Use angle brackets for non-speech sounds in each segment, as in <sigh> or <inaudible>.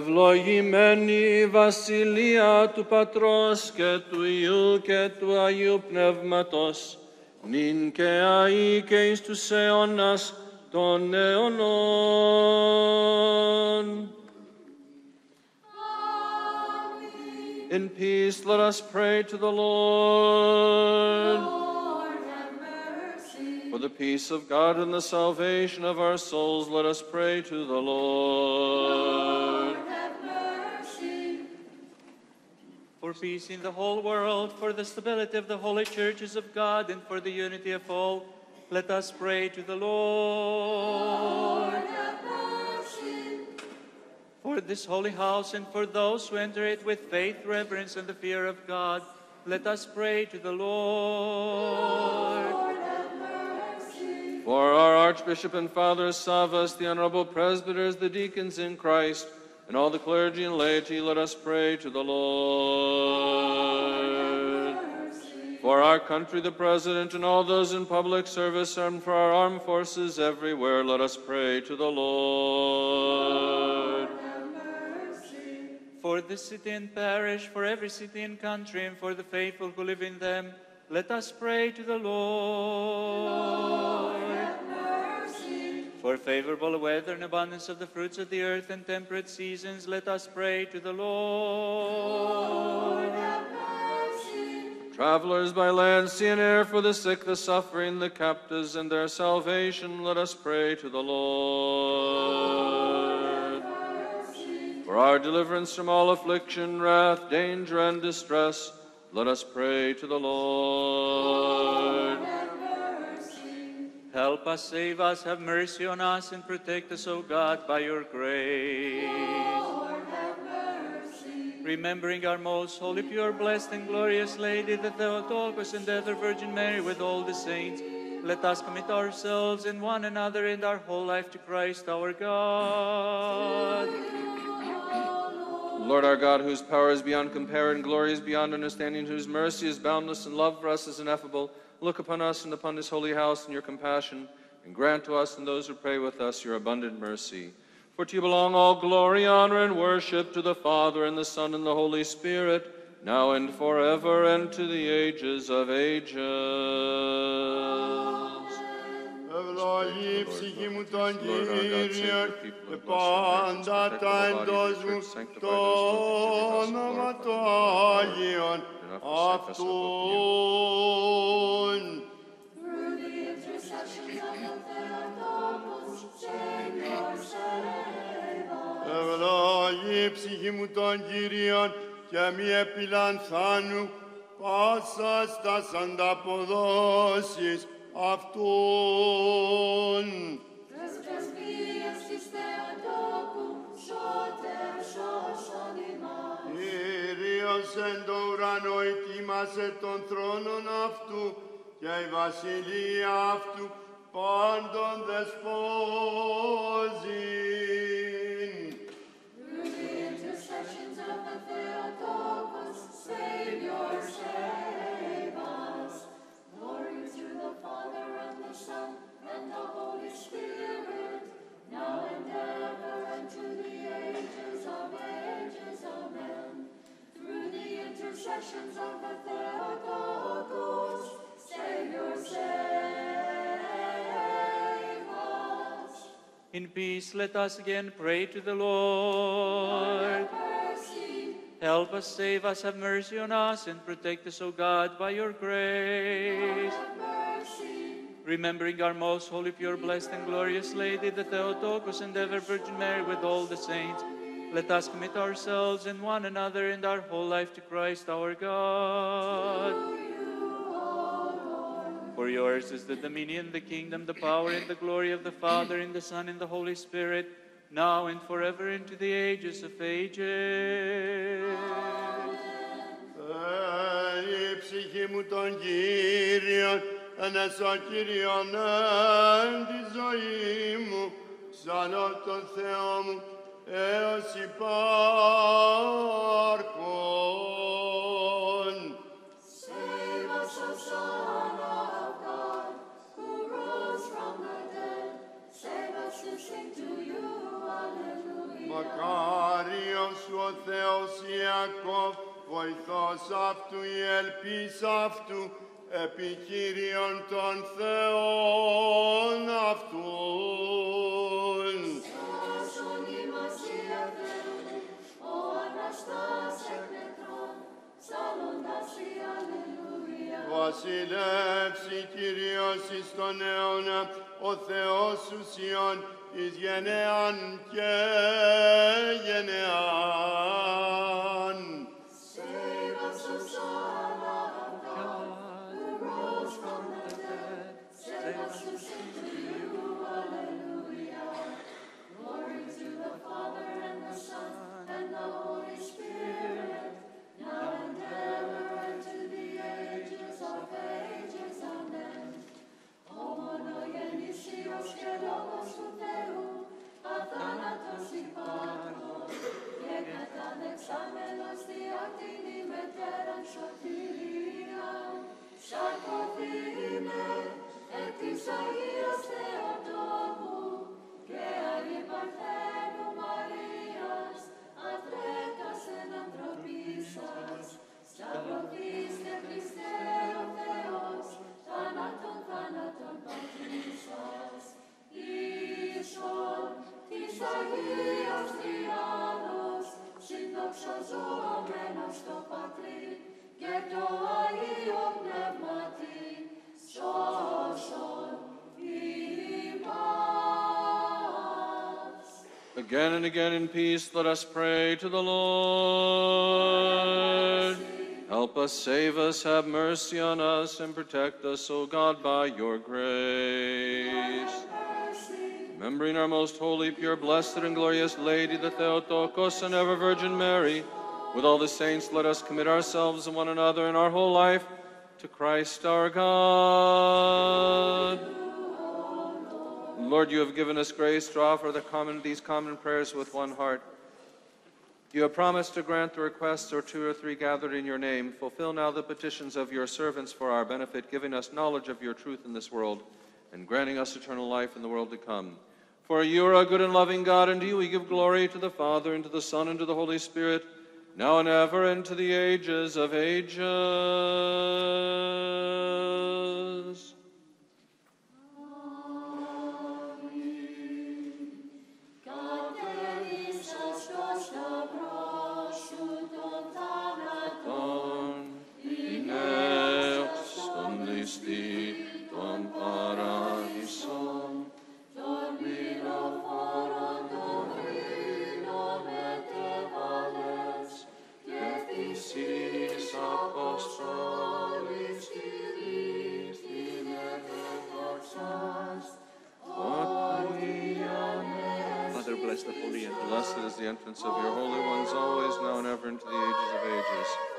Ευλογημένη Βασιλεία του Πατρός και του Υιού και του Αγίου Πνεύματος, νυν και αεί και εις τους αιώνας των αιώνων. In peace, let us pray to the Lord. Lord, have mercy. For the peace of God and the salvation of our souls, let us pray to the Lord. Lord, For peace in the whole world, for the stability of the holy churches of God, and for the unity of all, let us pray to the Lord. Lord. For this holy house and for those who enter it with faith, reverence, and the fear of God, let us pray to the Lord. Lord. For our Archbishop and Father Savas, the honorable presbyters, the deacons in Christ, and all the clergy and laity, let us pray to the Lord. For our country, the President, and all those in public service, and for our armed forces everywhere, let us pray to the Lord. For the city and parish, for every city and country, and for the faithful who live in them, let us pray to the Lord. Mercy. For favorable weather and abundance of the fruits of the earth and temperate seasons, let us pray to the Lord. Travelers by land, sea, and air, for the sick, the suffering, the captives, and their salvation, let us pray to the Lord. Mercy. For our deliverance from all affliction, wrath, danger, and distress, let us pray to the Lord. Mercy. Help us, save us, have mercy on us, and protect us, O God, by your grace. Lord, have mercy. Remembering our most holy, pure, blessed, and glorious Lady, the Theotokos and ever Virgin Mary, with all the saints, let us commit ourselves and one another and our whole life to Christ our God. Lord our God, whose power is beyond compare and glory is beyond understanding, whose mercy is boundless and love for us is ineffable, look upon us and upon this holy house in your compassion, and grant to us and those who pray with us your abundant mercy. For to you belong all glory, honor, and worship to the Father, and the Son, and the Holy Spirit, now and forever, and to the ages of ages. Ευλογή ψυχή μου τον Κύριον και πάντα τα εντός μου το όνομα το Άγιον Αυτόν. Through the intercession of the Theotokos, Savior, save us. Ευλογή ψυχή μου τον Κύριον και μη επιλανθάνου πάσα στας ανταποδόσεις Αυτόν. Χριστός Μίας της Θεοτόκου, σώτερ σώσον ημάς. Κύριος εν το ουρανό ετοίμασε τον θρόνον αυτού και η βασιλεία αυτού πάντων δεσπόζην. Intercessions of the Theotokos, Savior, save us. In peace, let us again pray to the Lord. Help us, save us, have mercy on us, and protect us, O God, by your grace. Mercy remembering our most holy, pure, blessed, and glorious Lady, the Theotokos and ever Virgin Mary, with all the saints, let us commit ourselves and one another and our whole life to Christ our God. For yours is the dominion, the kingdom, the power, and the glory of the Father, and the Son, and the Holy Spirit, now and forever, into the ages of ages η ψυχή μου τον Κύριον, ενέσω Κύριον εν τη ζωή μου, σαν τον Θεό μου, έως υπάρχον. Save us, O Son of God, who rose from the dead. Save us to sing to you, Alleluia. Μακάρι ο Θεός Ιακώβ, βοηθός αυτού η ελπίς αυτού, επικύριον των Θεών αυτούν. Όσον είμαστε Θεού, ο Αναστάς εκ νεκρών, ψάλλοντας η Αλληλούια. Βασιλεύσει Κύριος εις τον αιώνα, ο Θεός ουσιών, εις γενεάν και γενεάν. Κατανεξάμενος διακτηνή μετέραν σωτηρίαν, σαρκωθήνε εκ της Αγίας Θεοτόπου και Αγίου Παρθένου Μαρίας, αθρέτας εν ανθρωπίσας, σταυρωθήστε Χριστέ ο Θεός, θάνατον θάνατον πατρίσας, ίσον της Αγίας Τριάδος, συνδοξαζόμενος το Πατρί και το Αγίο Πνεύματι, σώσον ημάς. Again and again in peace, let us pray to the Lord. Help us, save us, have mercy on us, and protect us, O God, by your grace. Remembering our most holy, pure, blessed, and glorious Lady, the Theotokos and ever Virgin Mary, with all the saints, let us commit ourselves and one another and our whole life to Christ our God. Lord, you have given us grace to offer the common, these common prayers with one heart. You have promised to grant the requests of two or three gathered in your name. Fulfill now the petitions of your servants for our benefit, giving us knowledge of your truth in this world and granting us eternal life in the world to come. For you are a good and loving God, and to you we give glory to the Father, and to the Son, and to the Holy Spirit, now and ever, and to the ages of ages. Mother, bless the holy and Blessed is the entrance of your holy ones, always, now, and ever, into the ages of ages.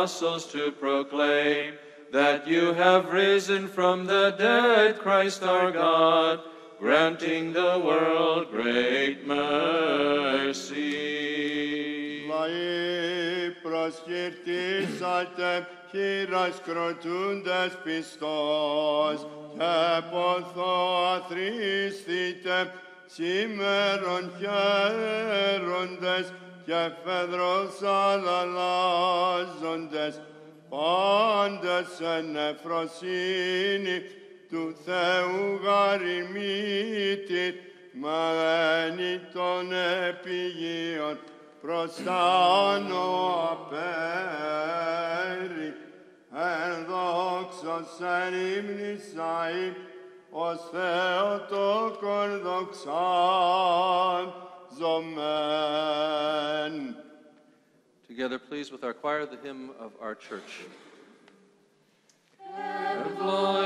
apostles to proclaim that you have risen from the dead, Christ our God, granting the world great mercy. Λαοί προσκυρτήσατε χείρας κροτούντες πιστός και ποθό αθρίστητε σήμερον χαίροντες και φεδρος αλλαλάζοντες πάντες εν εφροσύνη του Θεού γαριμίτης μα των επιγείων προστάνω απέρι, εν δόξος εν ύμνησαι, ως Θεοτόκον δοξάν ζωμέν. Together, please, with our choir, the hymn of our church.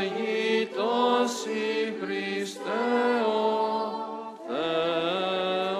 Ευλογητός η Χριστέ ο Θεός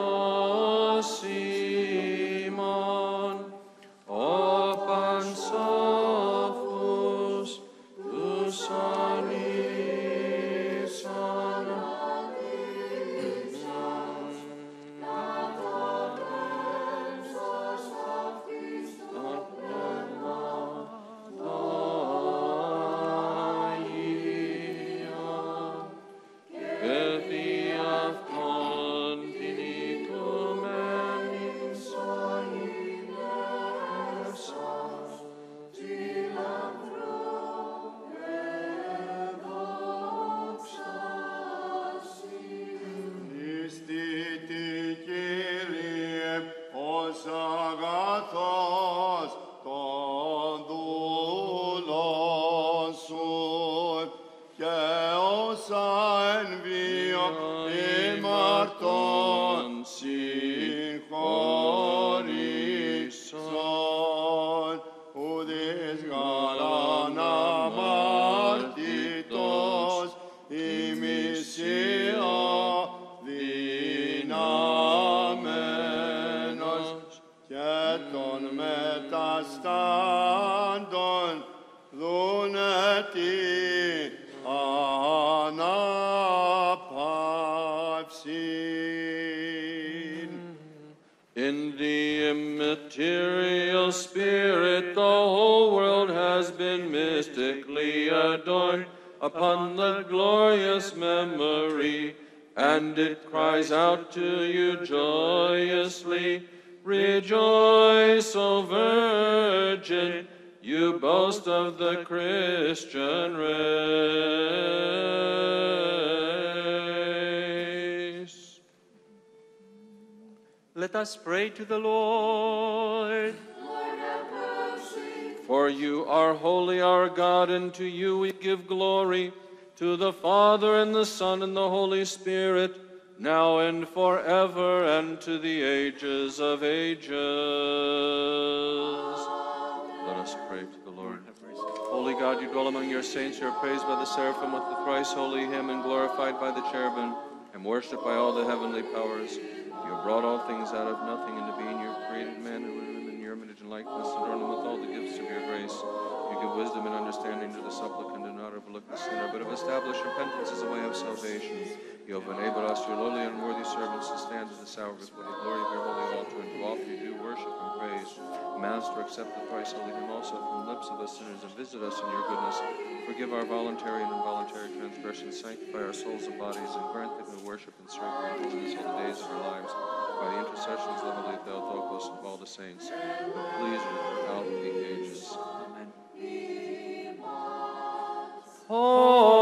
Us pray to the Lord. For you are holy, our God, and to you we give glory, to the Father, and the Son, and the Holy Spirit, now and forever, and to the ages of ages. Let us pray to the Lord. Holy God, you dwell among your saints, you are praised by the seraphim with the thrice holy hymn, and glorified by the cherubim, and worshipped by all the heavenly powers. You have brought all things out of nothing into being. You have created man and woman in your image and likeness, adorn them with all the gifts of your grace. You give wisdom and understanding to the supplicant, overlook the sinner, but have established repentance as a way of salvation. You have enabled us, your lowly and worthy servants, to stand at this hour before the glory of your holy altar, and to offer you due worship and praise. Master, accept the thrice holy hymn also from the lips of us sinners, and visit us in your goodness. Forgive our voluntary and involuntary transgressions, sanctify our souls and bodies, and grant that we worship and serve you in holiness all the days of our lives. By the intercessions of the Holy Theotokos and of all the saints, please you throughout Holy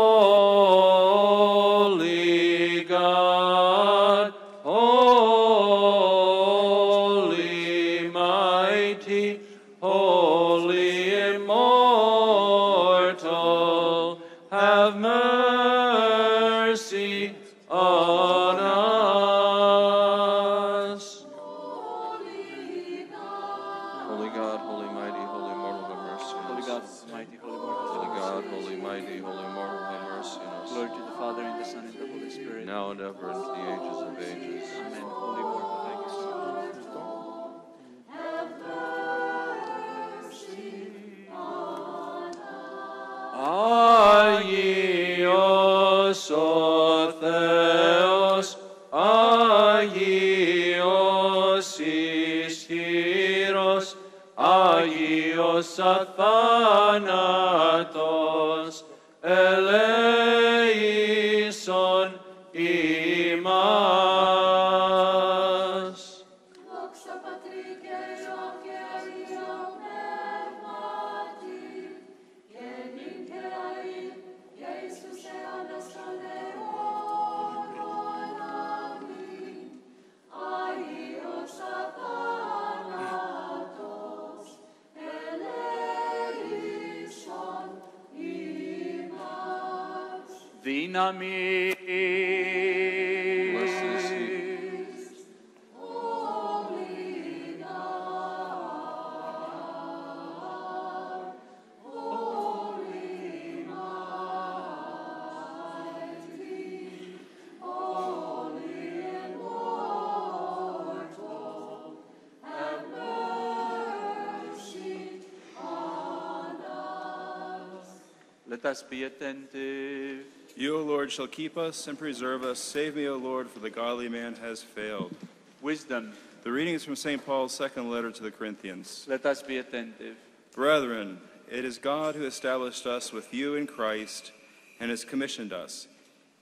Let us be attentive. You, O Lord, shall keep us and preserve us. Save me, O Lord, for the godly man has failed. Wisdom. The reading is from St. Paul's second letter to the Corinthians. Let us be attentive. Brethren, it is God who established us with you in Christ and has commissioned us.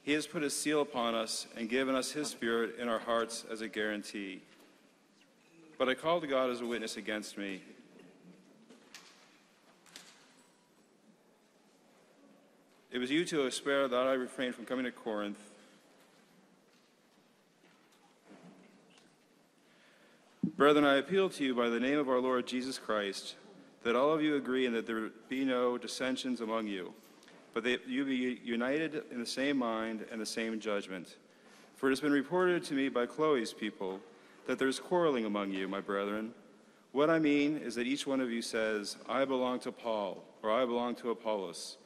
He has put his seal upon us and given us his spirit in our hearts as a guarantee. But I call to God as a witness against me. It was you to spare that I refrained from coming to Corinth. Brethren, I appeal to you by the name of our Lord Jesus Christ, that all of you agree and that there be no dissensions among you, but that you be united in the same mind and the same judgment. For it has been reported to me by Chloe's people that there is quarreling among you, my brethren. What I mean is that each one of you says, I belong to Paul, or I belong to Apollos,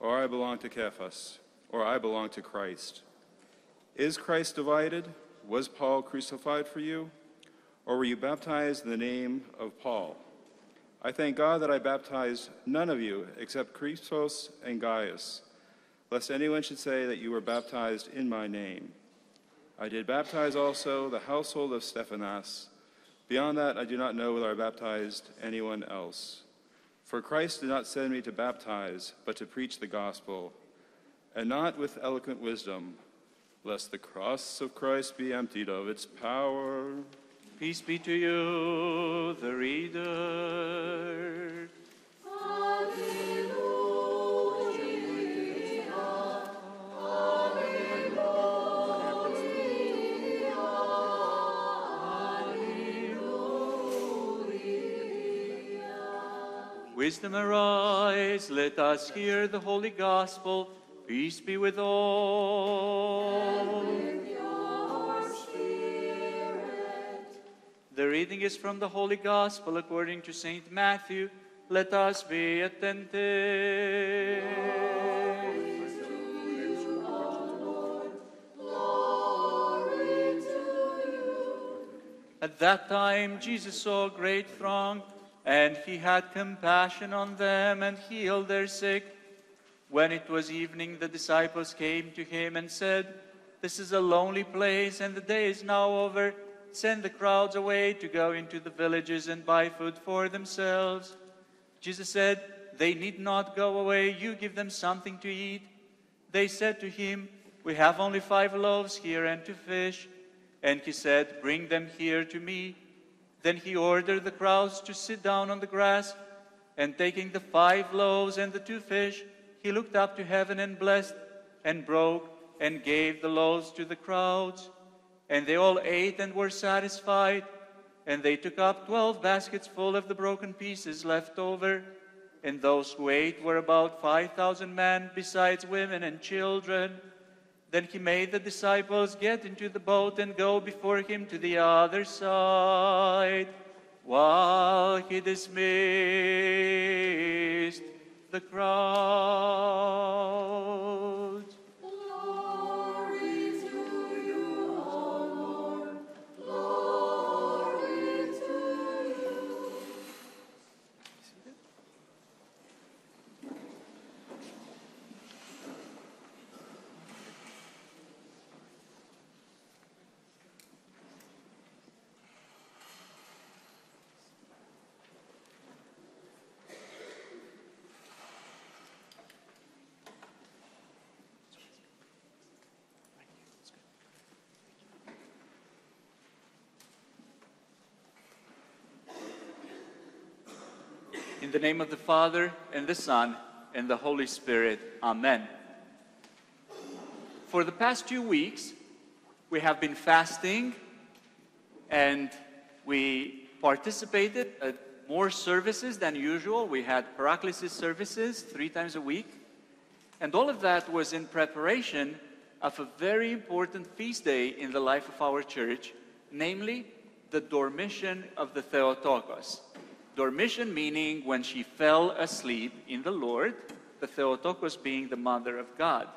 or I belong to Cephas, or I belong to Christ. Is Christ divided? Was Paul crucified for you? Or were you baptized in the name of Paul? I thank God that I baptized none of you except Crispus and Gaius, lest anyone should say that you were baptized in my name. I did baptize also the household of Stephanas. Beyond that, I do not know whether I baptized anyone else. For Christ did not send me to baptize, but to preach the gospel, and not with eloquent wisdom, lest the cross of Christ be emptied of its power. Peace be to you, the reader. Wisdom arise, let us hear the holy gospel. Peace be with all. The reading is from the Holy Gospel according to St. Matthew. Let us be attentive. At that time, Jesus saw a great throng, and he had compassion on them and healed their sick. When it was evening, the disciples came to him and said, This is a lonely place, and the day is now over. Send the crowds away to go into the villages and buy food for themselves. Jesus said, They need not go away. You give them something to eat. They said to him, We have only five loaves here and two fish. And he said, Bring them here to me. Then he ordered the crowds to sit down on the grass. And taking the five loaves and the two fish, he looked up to heaven and blessed, and broke, and gave the loaves to the crowds. And they all ate and were satisfied. And they took up twelve baskets full of the broken pieces left over. And those who ate were about five thousand men, besides women and children. Then he made the disciples get into the boat and go before him to the other side, while he dismissed the crowd. In the name of the Father, and the Son, and the Holy Spirit. Amen. For the past two weeks, we have been fasting and we participated at more services than usual. We had paraclesis services three times a week. And all of that was in preparation of a very important feast day in the life of our church, namely the Dormition of the Theotokos. Dormition meaning when she fell asleep in the Lord, the Theotokos being the mother of God.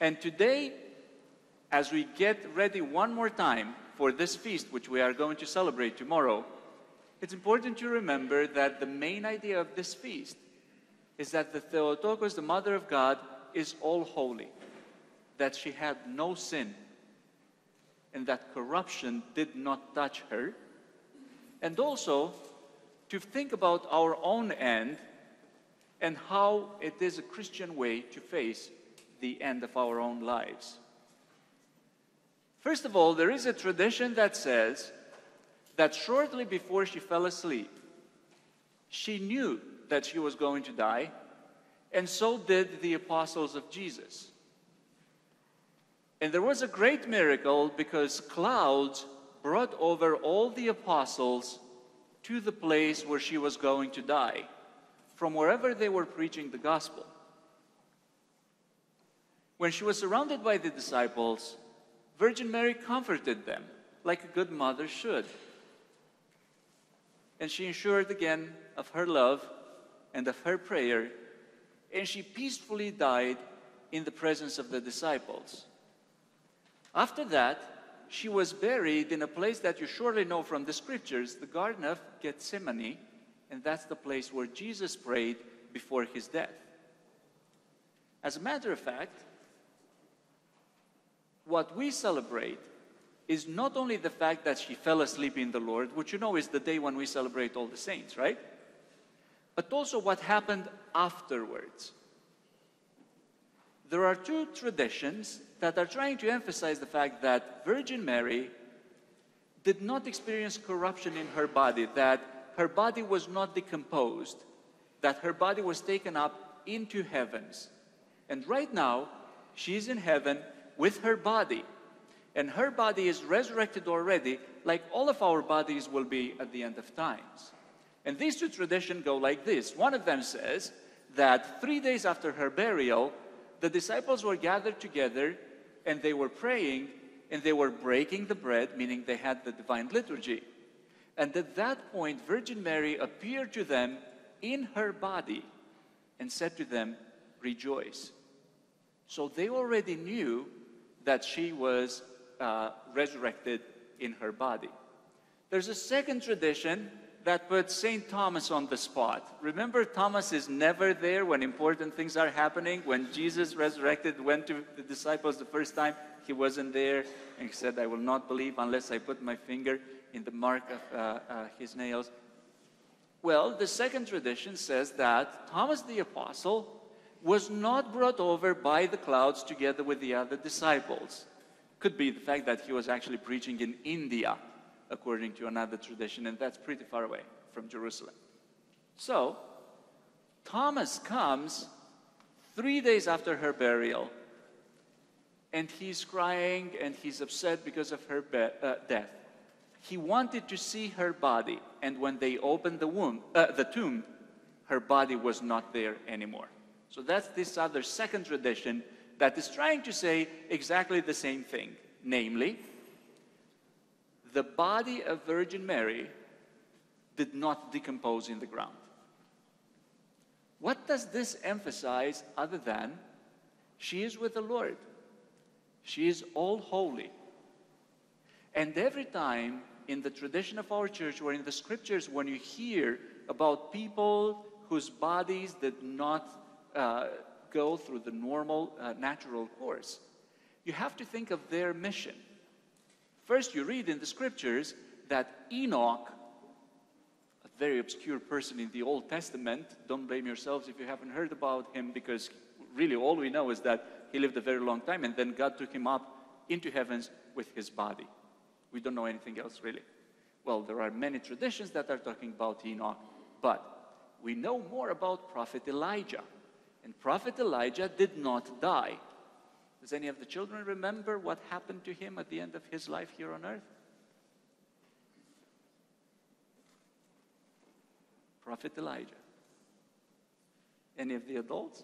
And today, as we get ready one more time for this feast, which we are going to celebrate tomorrow, it's important to remember that the main idea of this feast is that the Theotokos, the mother of God, is all holy, that she had no sin, and that corruption did not touch her. And also to think about our own end and how it is a Christian way to face the end of our own lives. First of all, there is a tradition that says that shortly before she fell asleep, she knew that she was going to die, and so did the apostles of Jesus. And there was a great miracle because clouds brought over all the apostles to the place where she was going to die, from wherever they were preaching the gospel. When she was surrounded by the disciples, Virgin Mary comforted them like a good mother should. And she ensured again of her love and of her prayer, and she peacefully died in the presence of the disciples. After that, she was buried in a place that you surely know from the scriptures, the Garden of Gethsemane, and that's the place where Jesus prayed before his death. As a matter of fact, what we celebrate is not only the fact that she fell asleep in the Lord, which you know is the day when we celebrate all the saints, right? But also what happened afterwards. There are two traditions that are trying to emphasize the fact that Virgin Mary did not experience corruption in her body, that her body was not decomposed, that her body was taken up into heavens. And right now, she is in heaven with her body. And her body is resurrected already, like all of our bodies will be at the end of times. And these two traditions go like this. One of them says that three days after her burial, the disciples were gathered together and they were praying and they were breaking the bread, meaning they had the divine liturgy. And at that point, Virgin Mary appeared to them in her body and said to them, Rejoice. So they already knew that she was uh, resurrected in her body. There's a second tradition that put St. Thomas on the spot. Remember, Thomas is never there when important things are happening. When Jesus resurrected, went to the disciples the first time, he wasn't there, and he said, I will not believe unless I put my finger in the mark of uh, uh, his nails. Well, the second tradition says that Thomas the Apostle was not brought over by the clouds together with the other disciples. Could be the fact that he was actually preaching in India according to another tradition, and that's pretty far away from Jerusalem. So, Thomas comes three days after her burial, and he's crying and he's upset because of her uh, death. He wanted to see her body, and when they opened the womb, uh, the tomb, her body was not there anymore. So that's this other second tradition that is trying to say exactly the same thing, namely, the body of Virgin Mary did not decompose in the ground. What does this emphasize other than she is with the Lord? She is all holy. And every time in the tradition of our church or in the scriptures, when you hear about people whose bodies did not uh, go through the normal, uh, natural course, you have to think of their mission. First, you read in the scriptures that Enoch, a very obscure person in the Old Testament, don't blame yourselves if you haven't heard about him, because really all we know is that he lived a very long time and then God took him up into heavens with his body. We don't know anything else really. Well, there are many traditions that are talking about Enoch, but we know more about Prophet Elijah. And Prophet Elijah did not die. Does any of the children remember what happened to him at the end of his life here on earth? Prophet Elijah. Any of the adults?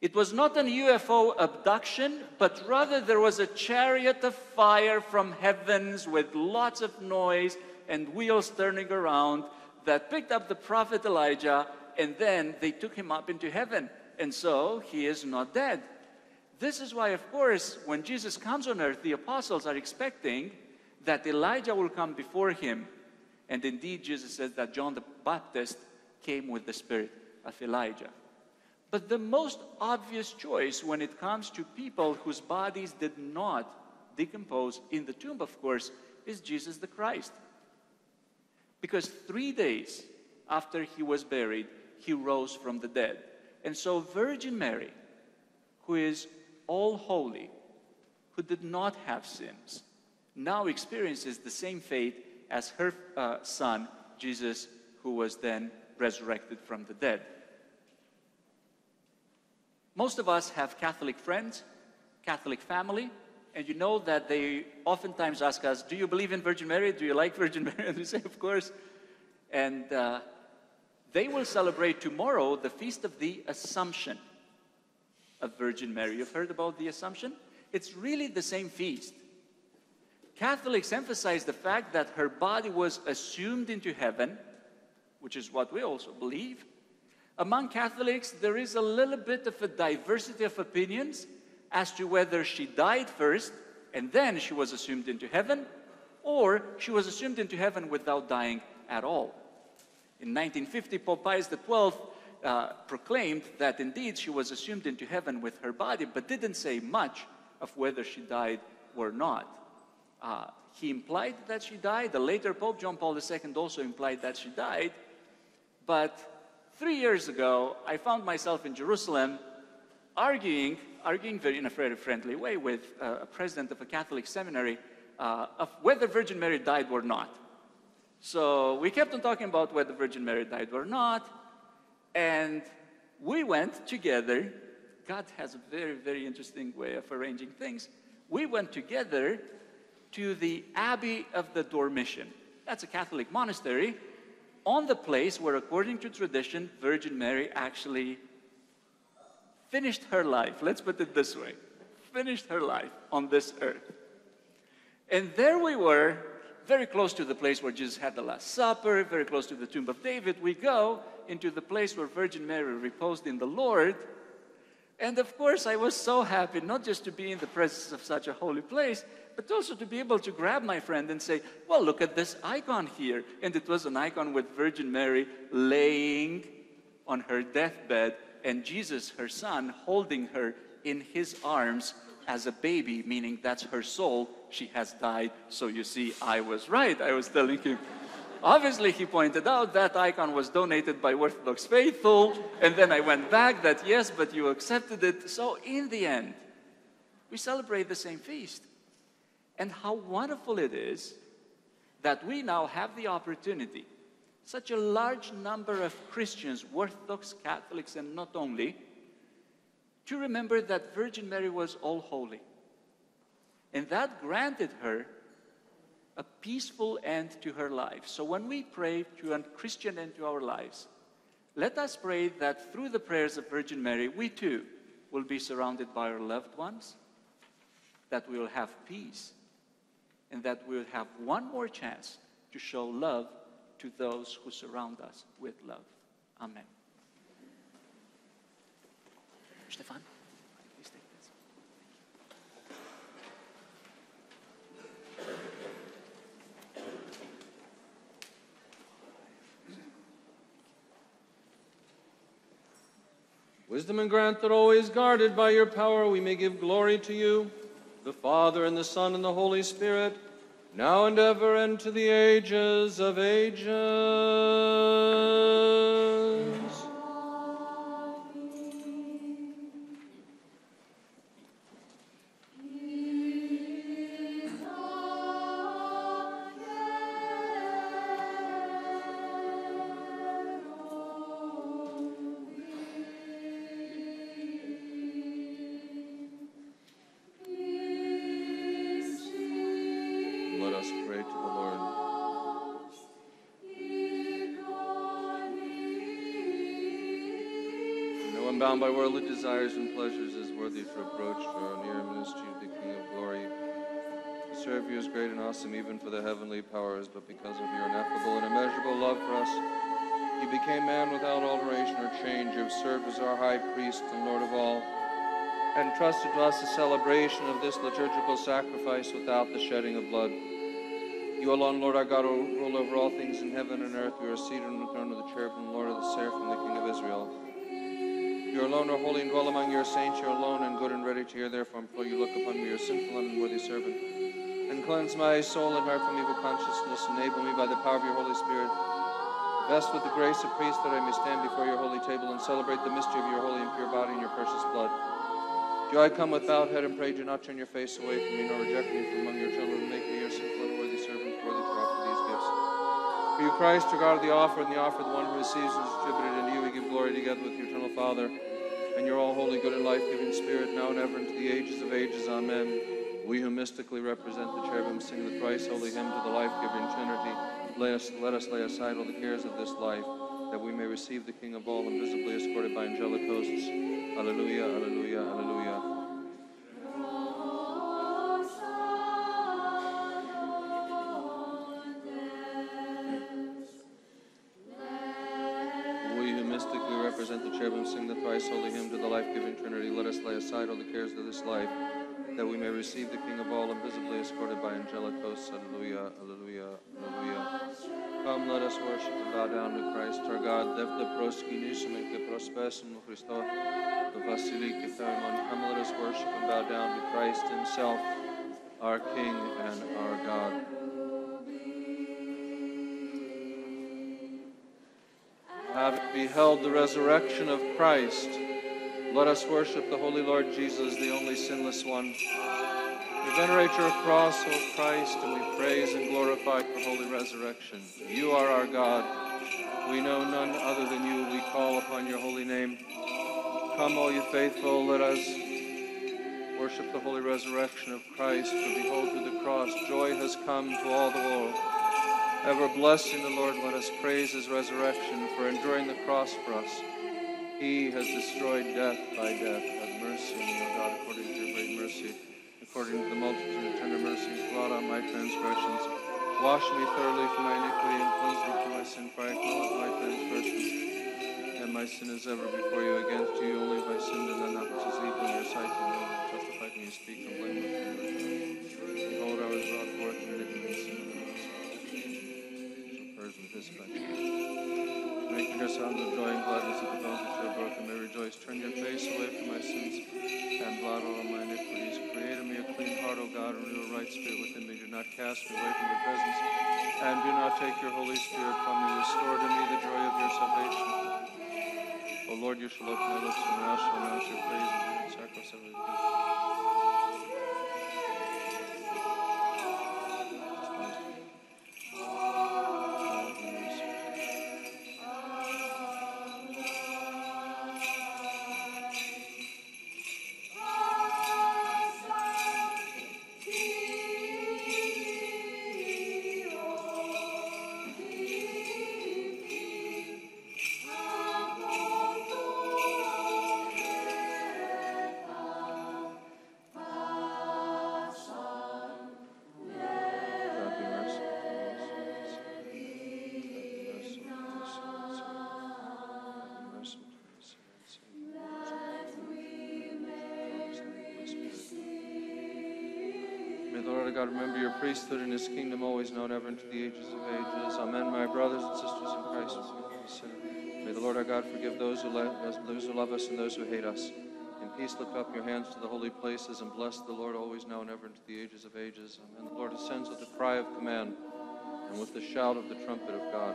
It was not an UFO abduction, but rather there was a chariot of fire from heavens with lots of noise and wheels turning around that picked up the prophet Elijah and then they took him up into heaven. And so he is not dead. This is why, of course, when Jesus comes on earth, the apostles are expecting that Elijah will come before him. And indeed, Jesus says that John the Baptist came with the spirit of Elijah. But the most obvious choice when it comes to people whose bodies did not decompose in the tomb, of course, is Jesus the Christ. Because three days after he was buried, he rose from the dead. And so, Virgin Mary, who is all holy, who did not have sins, now experiences the same fate as her uh, son, Jesus, who was then resurrected from the dead. Most of us have Catholic friends, Catholic family, and you know that they oftentimes ask us, Do you believe in Virgin Mary? Do you like Virgin Mary? <laughs> And we say, Of course. And uh, they will celebrate tomorrow the feast of the Assumption of Virgin Mary. You've heard about the Assumption? It's really the same feast. Catholics emphasize the fact that her body was assumed into heaven, which is what we also believe. Among Catholics, there is a little bit of a diversity of opinions as to whether she died first and then she was assumed into heaven, or she was assumed into heaven without dying at all. In 1950, Pope Pius XII uh, proclaimed that indeed she was assumed into heaven with her body, but didn't say much of whether she died or not. Uh, he implied that she died. The later Pope John Paul II also implied that she died. But three years ago, I found myself in Jerusalem arguing, arguing very, in a very friendly way with uh, a president of a Catholic seminary uh, of whether Virgin Mary died or not. So we kept on talking about whether Virgin Mary died or not, and we went together. God has a very, very interesting way of arranging things. We went together to the Abbey of the Dormition. That's a Catholic monastery on the place where, according to tradition, Virgin Mary actually finished her life. Let's put it this way finished her life on this earth. And there we were, very close to the place where Jesus had the Last Supper, very close to the tomb of David. We go into the place where Virgin Mary reposed in the Lord. And of course, I was so happy not just to be in the presence of such a holy place, but also to be able to grab my friend and say, Well, look at this icon here. And it was an icon with Virgin Mary laying on her deathbed and Jesus, her son, holding her in his arms as a baby, meaning that's her soul. She has died. So you see, I was right. I was telling him. Obviously, he pointed out that icon was donated by Orthodox faithful, and then I went back that yes, but you accepted it. So in the end, we celebrate the same feast. And how wonderful it is that we now have the opportunity such a large number of Christians, Orthodox Catholics, and not only, to remember that Virgin Mary was all holy. And that granted her a peaceful end to her life. So when we pray to a Christian end to our lives, let us pray that through the prayers of Virgin Mary, we too will be surrounded by our loved ones, that we will have peace, and that we will have one more chance to show love to those who surround us with love. Amen. Stefan, please take this. Wisdom and grant that always guarded by your power we may give glory to you, the Father and the Son and the Holy Spirit, now and ever and to the ages of ages. Bound by worldly desires and pleasures is worthy to reproach our near ministry of the King of glory. We serve you as great and awesome even for the heavenly powers, but because of your ineffable and immeasurable love for us, you became man without alteration or change. You have served as our high priest and Lord of all, and trusted to us the celebration of this liturgical sacrifice without the shedding of blood. You alone, Lord our God, rule over all things in heaven and earth. You are seated on the throne of the cherubim, Lord of the seraphim, the King of Israel. You are alone are holy and dwell among your saints. You are alone and good and ready to hear. Therefore, implore you, look upon me, your sinful and unworthy servant, and cleanse my soul and heart from evil consciousness. Enable me by the power of your Holy Spirit, vest with the grace of priest, that I may stand before your holy table and celebrate the mystery of your holy and pure body and your precious blood. Do I come with bowed head and pray, do not turn your face away from me, nor reject me from among your children. Make me your sinful and worthy servant, worthy to offer these gifts. For you, Christ, of the offer, and the offer of the one who receives and is distributed, and you we give glory together with your eternal Father, and your all holy, good, and life-giving Spirit, now and ever, into the ages of ages. Amen. We who mystically represent the cherubim sing the thrice holy hymn to the life-giving Trinity. Let us, let us lay aside all the cares of this life, that we may receive the King of all, invisibly escorted by angelic hosts. Alleluia, alleluia, alleluia. Holy hymn to the life-giving Trinity. Let us lay aside all the cares of this life, that we may receive the King of all, invisibly escorted by angelic hosts. Alleluia, alleluia, alleluia. Come, let us worship and bow down to Christ our God. Come, let us worship and bow down to Christ himself, our King and our God. Having beheld the resurrection of Christ, let us worship the Holy Lord Jesus, the only sinless one. We venerate your cross, O Christ, and we praise and glorify your holy resurrection. You are our God. We know none other than you. We call upon your holy name. Come, all you faithful, let us worship the holy resurrection of Christ. For behold, through the cross, joy has come to all the world. Ever blessing the Lord, let us praise his resurrection, for enduring the cross for us. He has destroyed death by death. Have mercy on me, O God, according to your great mercy. According to the multitude of tender mercies, blot out my transgressions. Wash me thoroughly from my iniquity and cleanse me from my sin, for I acknowledge my transgressions. And my sin is ever before you. Against you only have I sinned and that cast away from your presence, and do not take your Holy Spirit from me. Restore to me the joy of your salvation. O Lord, you shall open my lips, and mouth shall announce your praise and the sacrifice of priesthood and his kingdom always known ever into the ages of ages. Amen. My brothers and sisters in Christ, may the Lord our God forgive those who love us, those who love us and those who hate us. In peace, lift up your hands to the holy places and bless the Lord always now and ever into the ages of ages. Amen. The Lord ascends with the cry of command and with the shout of the trumpet of God.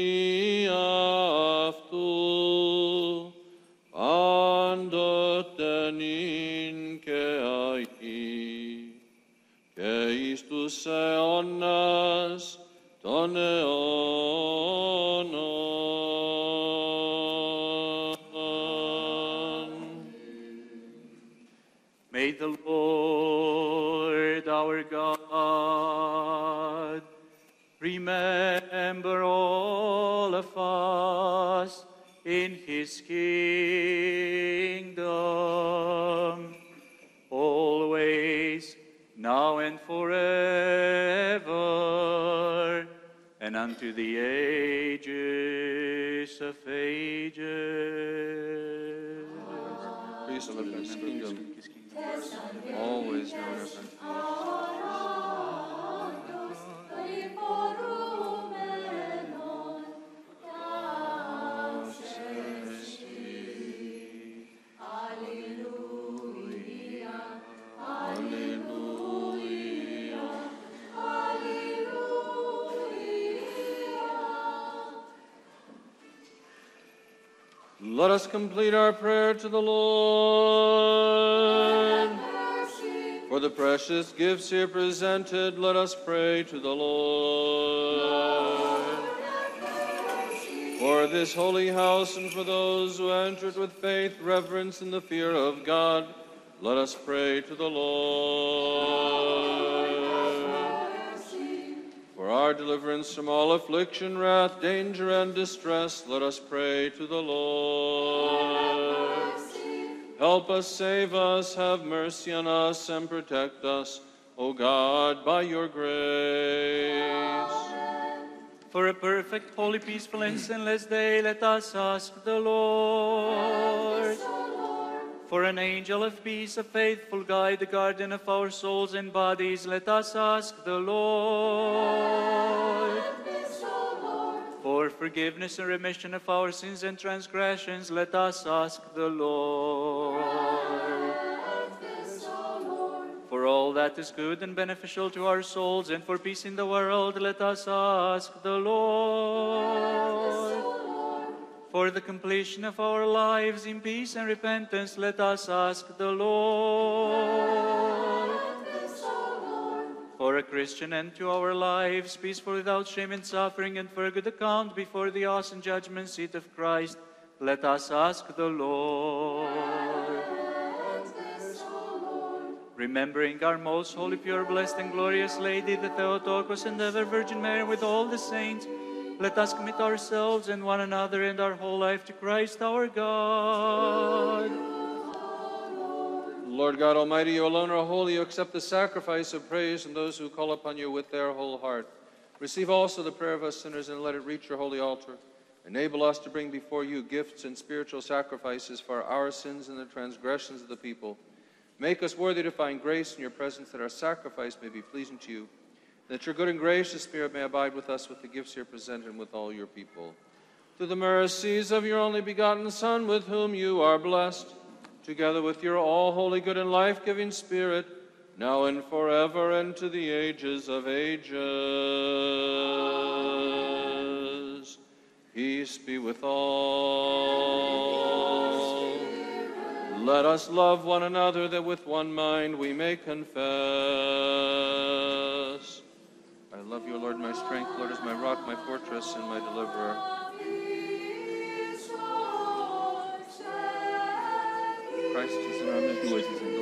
our God remember all of us in his kingdom, always, now and forever, and unto the ages of ages. Please deliver his kingdom, always known as Let us complete our prayer to the Lord. For the precious gifts here presented, let us pray to the Lord. For this holy house and for those who enter it with faith, reverence, and the fear of God, let us pray to the Lord. Deliverance from all affliction, wrath, danger, and distress, let us pray to the Lord. Help us, save us, have mercy on us, and protect us, O God, by your grace. For a perfect, holy, peaceful, and sinless day, let us ask the Lord. For an angel of peace, a faithful guide, the guardian of our souls and bodies, let us ask the Lord. For forgiveness and remission of our sins and transgressions, let us ask the Lord. For all that is good and beneficial to our souls and for peace in the world, let us ask the Lord. For the completion of our lives in peace and repentance, let us ask the Lord. Christian end to our lives, peaceful without shame and suffering, and for a good account before the awesome judgment seat of Christ, let us ask the Lord. Remembering our most holy, pure, blessed, and glorious Lady, the Theotokos and ever Virgin Mary, with all the saints, let us commit ourselves and one another and our whole life to Christ our God. Lord God Almighty, you alone are holy. You accept the sacrifice of praise from those who call upon you with their whole heart. Receive also the prayer of us sinners and let it reach your holy altar. Enable us to bring before you gifts and spiritual sacrifices for our sins and the transgressions of the people. Make us worthy to find grace in your presence that our sacrifice may be pleasing to you. That your good and gracious Spirit may abide with us with the gifts here presented and with all your people. Through the mercies of your only begotten Son, with whom you are blessed, together with your all holy, good, and life giving Spirit, now and forever, and to the ages of ages. Peace be with all. Let us love one another, that with one mind we may confess. I love you, Lord, my strength. Lord is my rock, my fortress, and my deliverer. Christ is in our midst.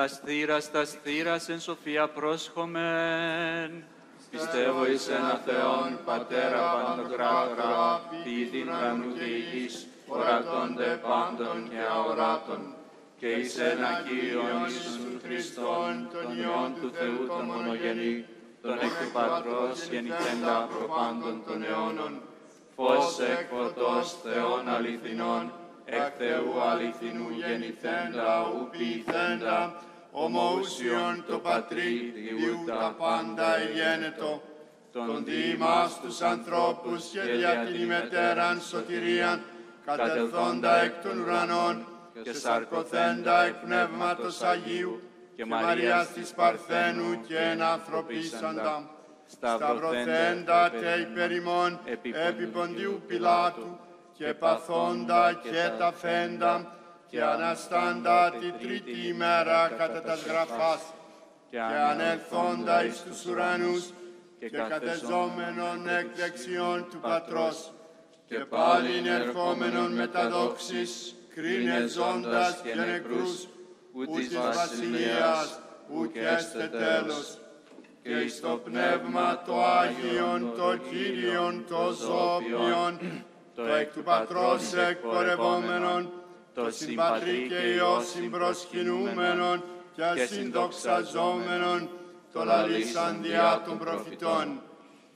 Τα στήρας, τα στήρας εν σοφία πρόσχομεν. Πιστεύω εις ένα Θεόν, Πατέρα Παντοκράτορα, ποιητήν ουρανού και γης, ορατώνται πάντων και αοράτων, και εις ένα Κύριον Ιησούν Χριστόν, τον Υιόν του Θεού τον μονογενή, τον εκ του Πατρός γεννηθέντα προπάντων των αιώνων, φως εκ φωτός Θεών αληθινών, εκ Θεού αληθινού γεννηθέντα, ου ποιηθέντα, ομοούσιον το πατρί, διού τα πάντα εγένετο, τον διήμας τους ανθρώπους και δια την ημετέραν σωτηρίαν, κατελθόντα εκ των ουρανών και σαρκωθέντα εκ πνεύματος Αγίου και Μαρίας της Παρθένου και ενανθρωπίσαντα. Σταυρωθέντα και υπερημών επί Ποντίου Πιλάτου και παθόντα και τα φέντα και αναστάντα τη τρίτη ημέρα κατά τα γραφάς και ανελθόντα εις τους ουρανούς και κατεζόμενον εκ δεξιών του Πατρός και πάλιν ερχόμενον με τα δόξης κρίνε ζώντας και νεκρούς ου της βασιλείας ου και έστε τέλος και εις το πνεύμα το Άγιον, το Κύριον, το Ζώπιον, το εκ του Πατρός εκπορευόμενον, το συμπατρί και Υιός συμπροσκυνούμενον και συνδοξαζόμενον, το λαλήσαν διά των προφητών.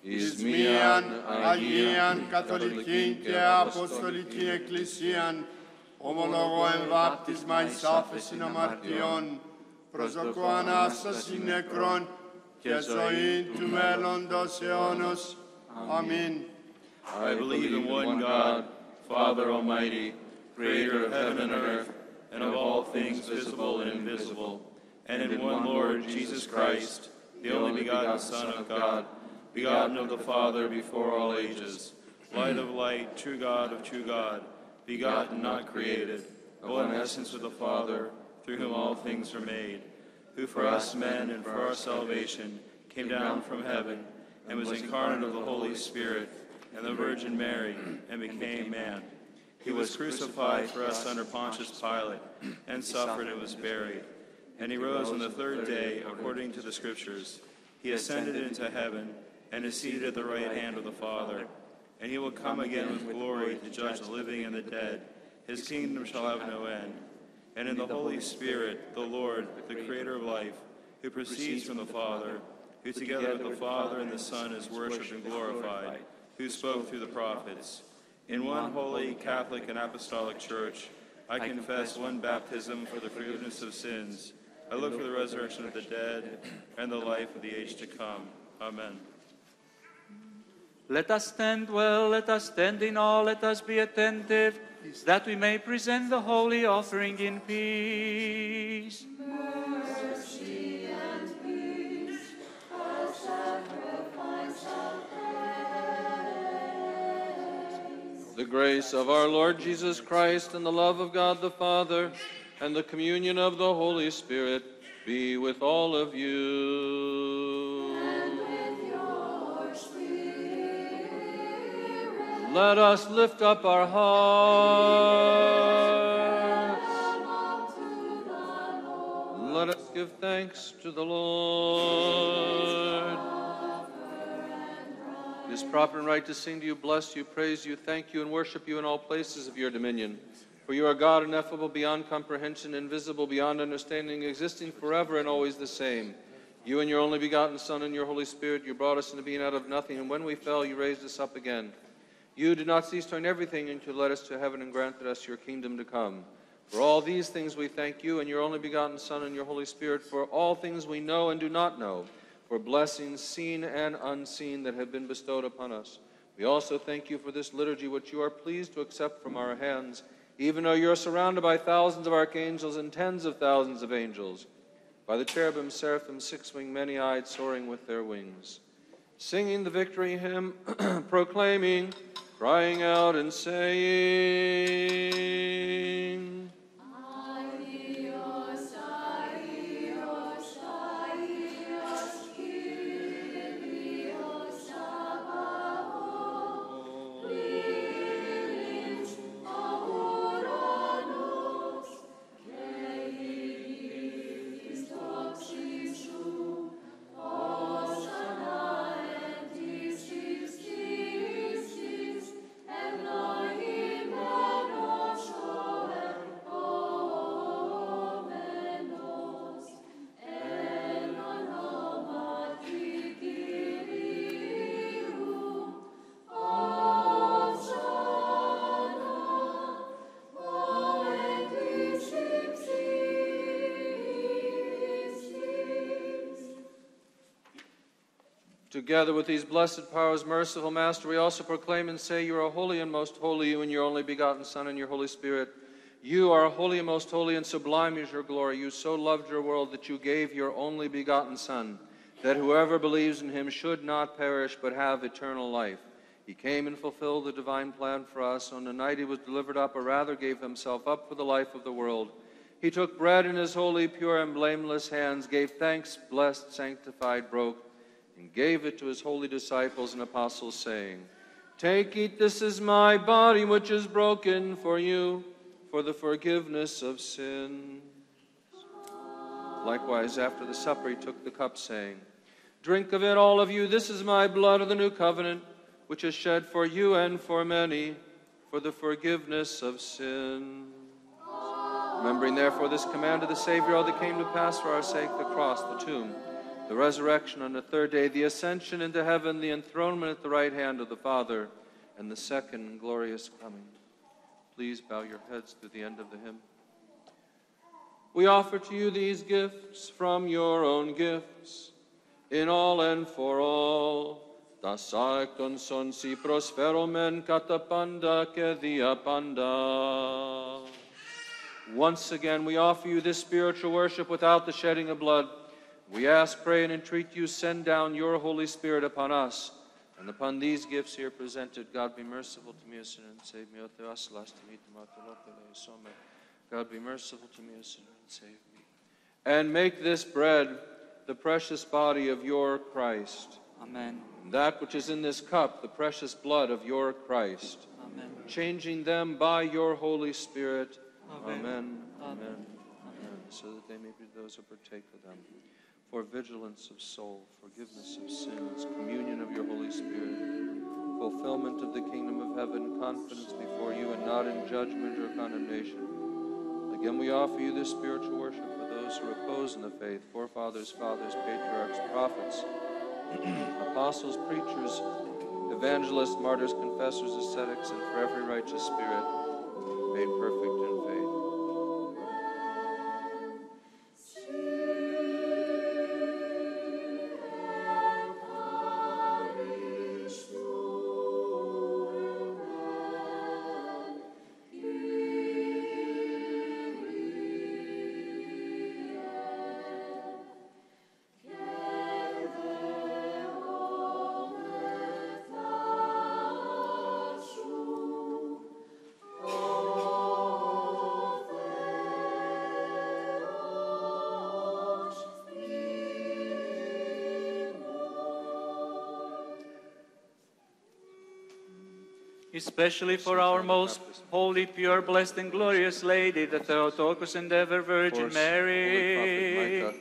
Εις μίαν Αγίαν Καθολική και Αποστολική Εκκλησίαν, ομολογώ εμβάπτισμα εις άφεσιν αμαρτιών, προσδοκώ Ανάσταση νεκρών και ζωή του μέλλοντος αιώνος. Αμήν. I believe in one God, Father Almighty, creator of heaven and earth, and of all things visible and invisible, and in one Lord Jesus Christ, the only begotten Son of God, begotten of the Father before all ages, light of light, true God of true God, begotten, not created, of one essence with the Father, through whom all things are made, who for us men and for our salvation came down from heaven, and was incarnate of the Holy Spirit and the Virgin Mary, and became man. He was crucified for us under Pontius Pilate, and suffered and was buried. And he rose on the third day, according to the Scriptures. He ascended into heaven, and is seated at the right hand of the Father. And he will come again with glory to judge the living and the dead. His kingdom shall have no end. And in the Holy Spirit, the Lord, the Creator of life, who proceeds from the Father, who together with the Father and the Son is worshipped and glorified, who spoke through the prophets. In one holy, Catholic, and Apostolic Church, I confess one baptism for the forgiveness of sins. I look for the resurrection of the dead and the life of the age to come. Amen. Let us stand well, let us stand in awe, let us be attentive, that we may present the holy offering in peace. The grace of our Lord Jesus Christ and the love of God the Father and the communion of the Holy Spirit be with all of you. Let us lift up our hearts. Let us give thanks to the Lord. Is proper and right to sing to you, bless you, praise you, thank you, and worship you in all places of your dominion. For you are God, ineffable beyond comprehension, invisible beyond understanding, existing forever and always the same. You and your only begotten Son and your Holy Spirit, you brought us into being out of nothing, and when we fell, you raised us up again. You did not cease doing everything until you led us to heaven and granted us your kingdom to come. For all these things we thank you and your only begotten Son and your Holy Spirit, for all things we know and do not know, for blessings seen and unseen that have been bestowed upon us. We also thank you for this liturgy which you are pleased to accept from our hands, even though you are surrounded by thousands of archangels and tens of thousands of angels, by the cherubim, seraphim, six-winged, many-eyed, soaring with their wings, singing the victory hymn, <clears throat> proclaiming, crying out and saying, Together with these blessed powers, merciful Master, we also proclaim and say, You are holy and most holy, you and your only begotten Son and your Holy Spirit. You are holy and most holy, and sublime is your glory. You so loved your world that you gave your only begotten Son, that whoever believes in him should not perish, but have eternal life. He came and fulfilled the divine plan for us. On the night he was delivered up, or rather gave himself up for the life of the world, he took bread in his holy, pure, and blameless hands, gave thanks, blessed, sanctified, broke, and gave it to his holy disciples and apostles, saying, Take, eat, this is my body, which is broken for you, for the forgiveness of sins. Likewise, after the supper, he took the cup, saying, Drink of it, all of you. This is my blood of the new covenant, which is shed for you and for many for the forgiveness of sin. Remembering, therefore, this command of the Savior, all that came to pass for our sake the cross, the tomb, the resurrection on the third day, the ascension into heaven, the enthronement at the right hand of the Father, and the second glorious coming. Please bow your heads to the end of the hymn. We offer to you these gifts from your own gifts, in all and for all. Da saecton son si prosperomen catapanda que diapanda. Once again, we offer you this spiritual worship without the shedding of blood. We ask, pray, and entreat you, send down your Holy Spirit upon us and upon these gifts here presented. God be merciful to me, a sinner, and save me. O Theos, last to meet the God be merciful to me, a sinner, and save me. And make this bread the precious body of your Christ. Amen. And that which is in this cup, the precious blood of your Christ. Amen. Changing them by your Holy Spirit. Amen. Amen. Amen. Amen. Amen. So that they may be those who partake of them. For vigilance of soul, forgiveness of sins, communion of your Holy Spirit, fulfillment of the kingdom of heaven, confidence before you, and not in judgment or condemnation. Again, we offer you this spiritual worship for those who repose in the faith, forefathers, fathers, patriarchs, prophets, <clears throat> apostles, preachers, evangelists, martyrs, confessors, ascetics, and for every righteous spirit made perfect Especially for our most holy, pure, blessed, and glorious Lady, the Theotokos and ever Virgin Mary.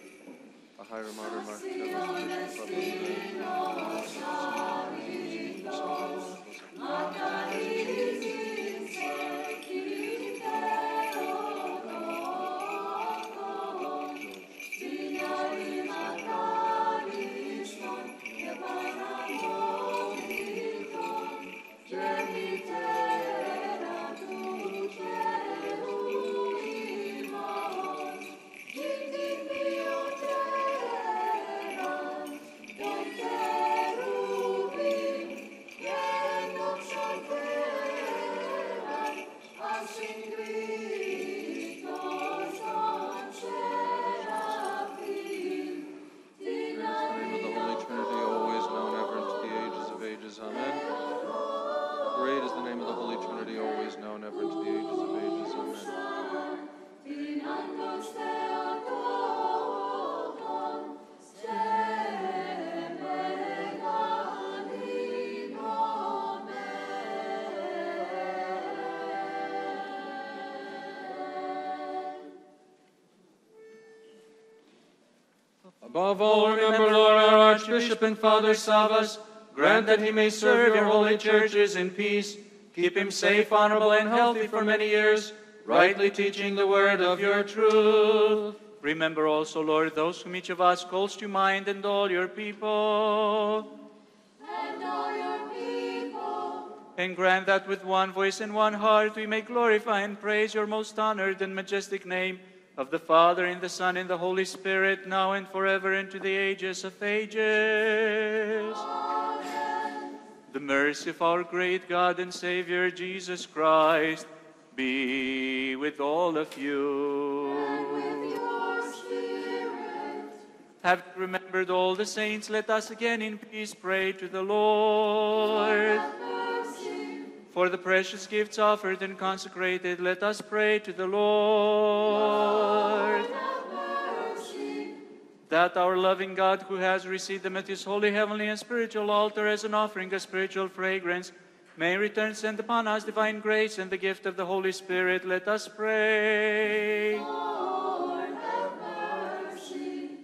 Above all, remember, Lord, our Archbishop and Father Savas. Grant that he may serve your holy churches in peace. Keep him safe, honorable, and healthy for many years, rightly teaching the word of your truth. Remember also, Lord, those whom each of us calls to mind and all your people. And all your people, And grant that with one voice and one heart we may glorify and praise your most honored and majestic name of the Father, and the Son, and the Holy Spirit, now and forever, and to the ages of ages. The mercy of our great God and Savior, Jesus Christ, be with all of you. Having remembered all the saints, let us again in peace pray to the Lord. Have mercy. For the precious gifts offered and consecrated, let us pray to the Lord. Mercy. That our loving God, who has received them at his holy, heavenly, and spiritual altar as an offering of spiritual fragrance, may return send upon us divine grace and the gift of the Holy Spirit. Let us pray. Lord.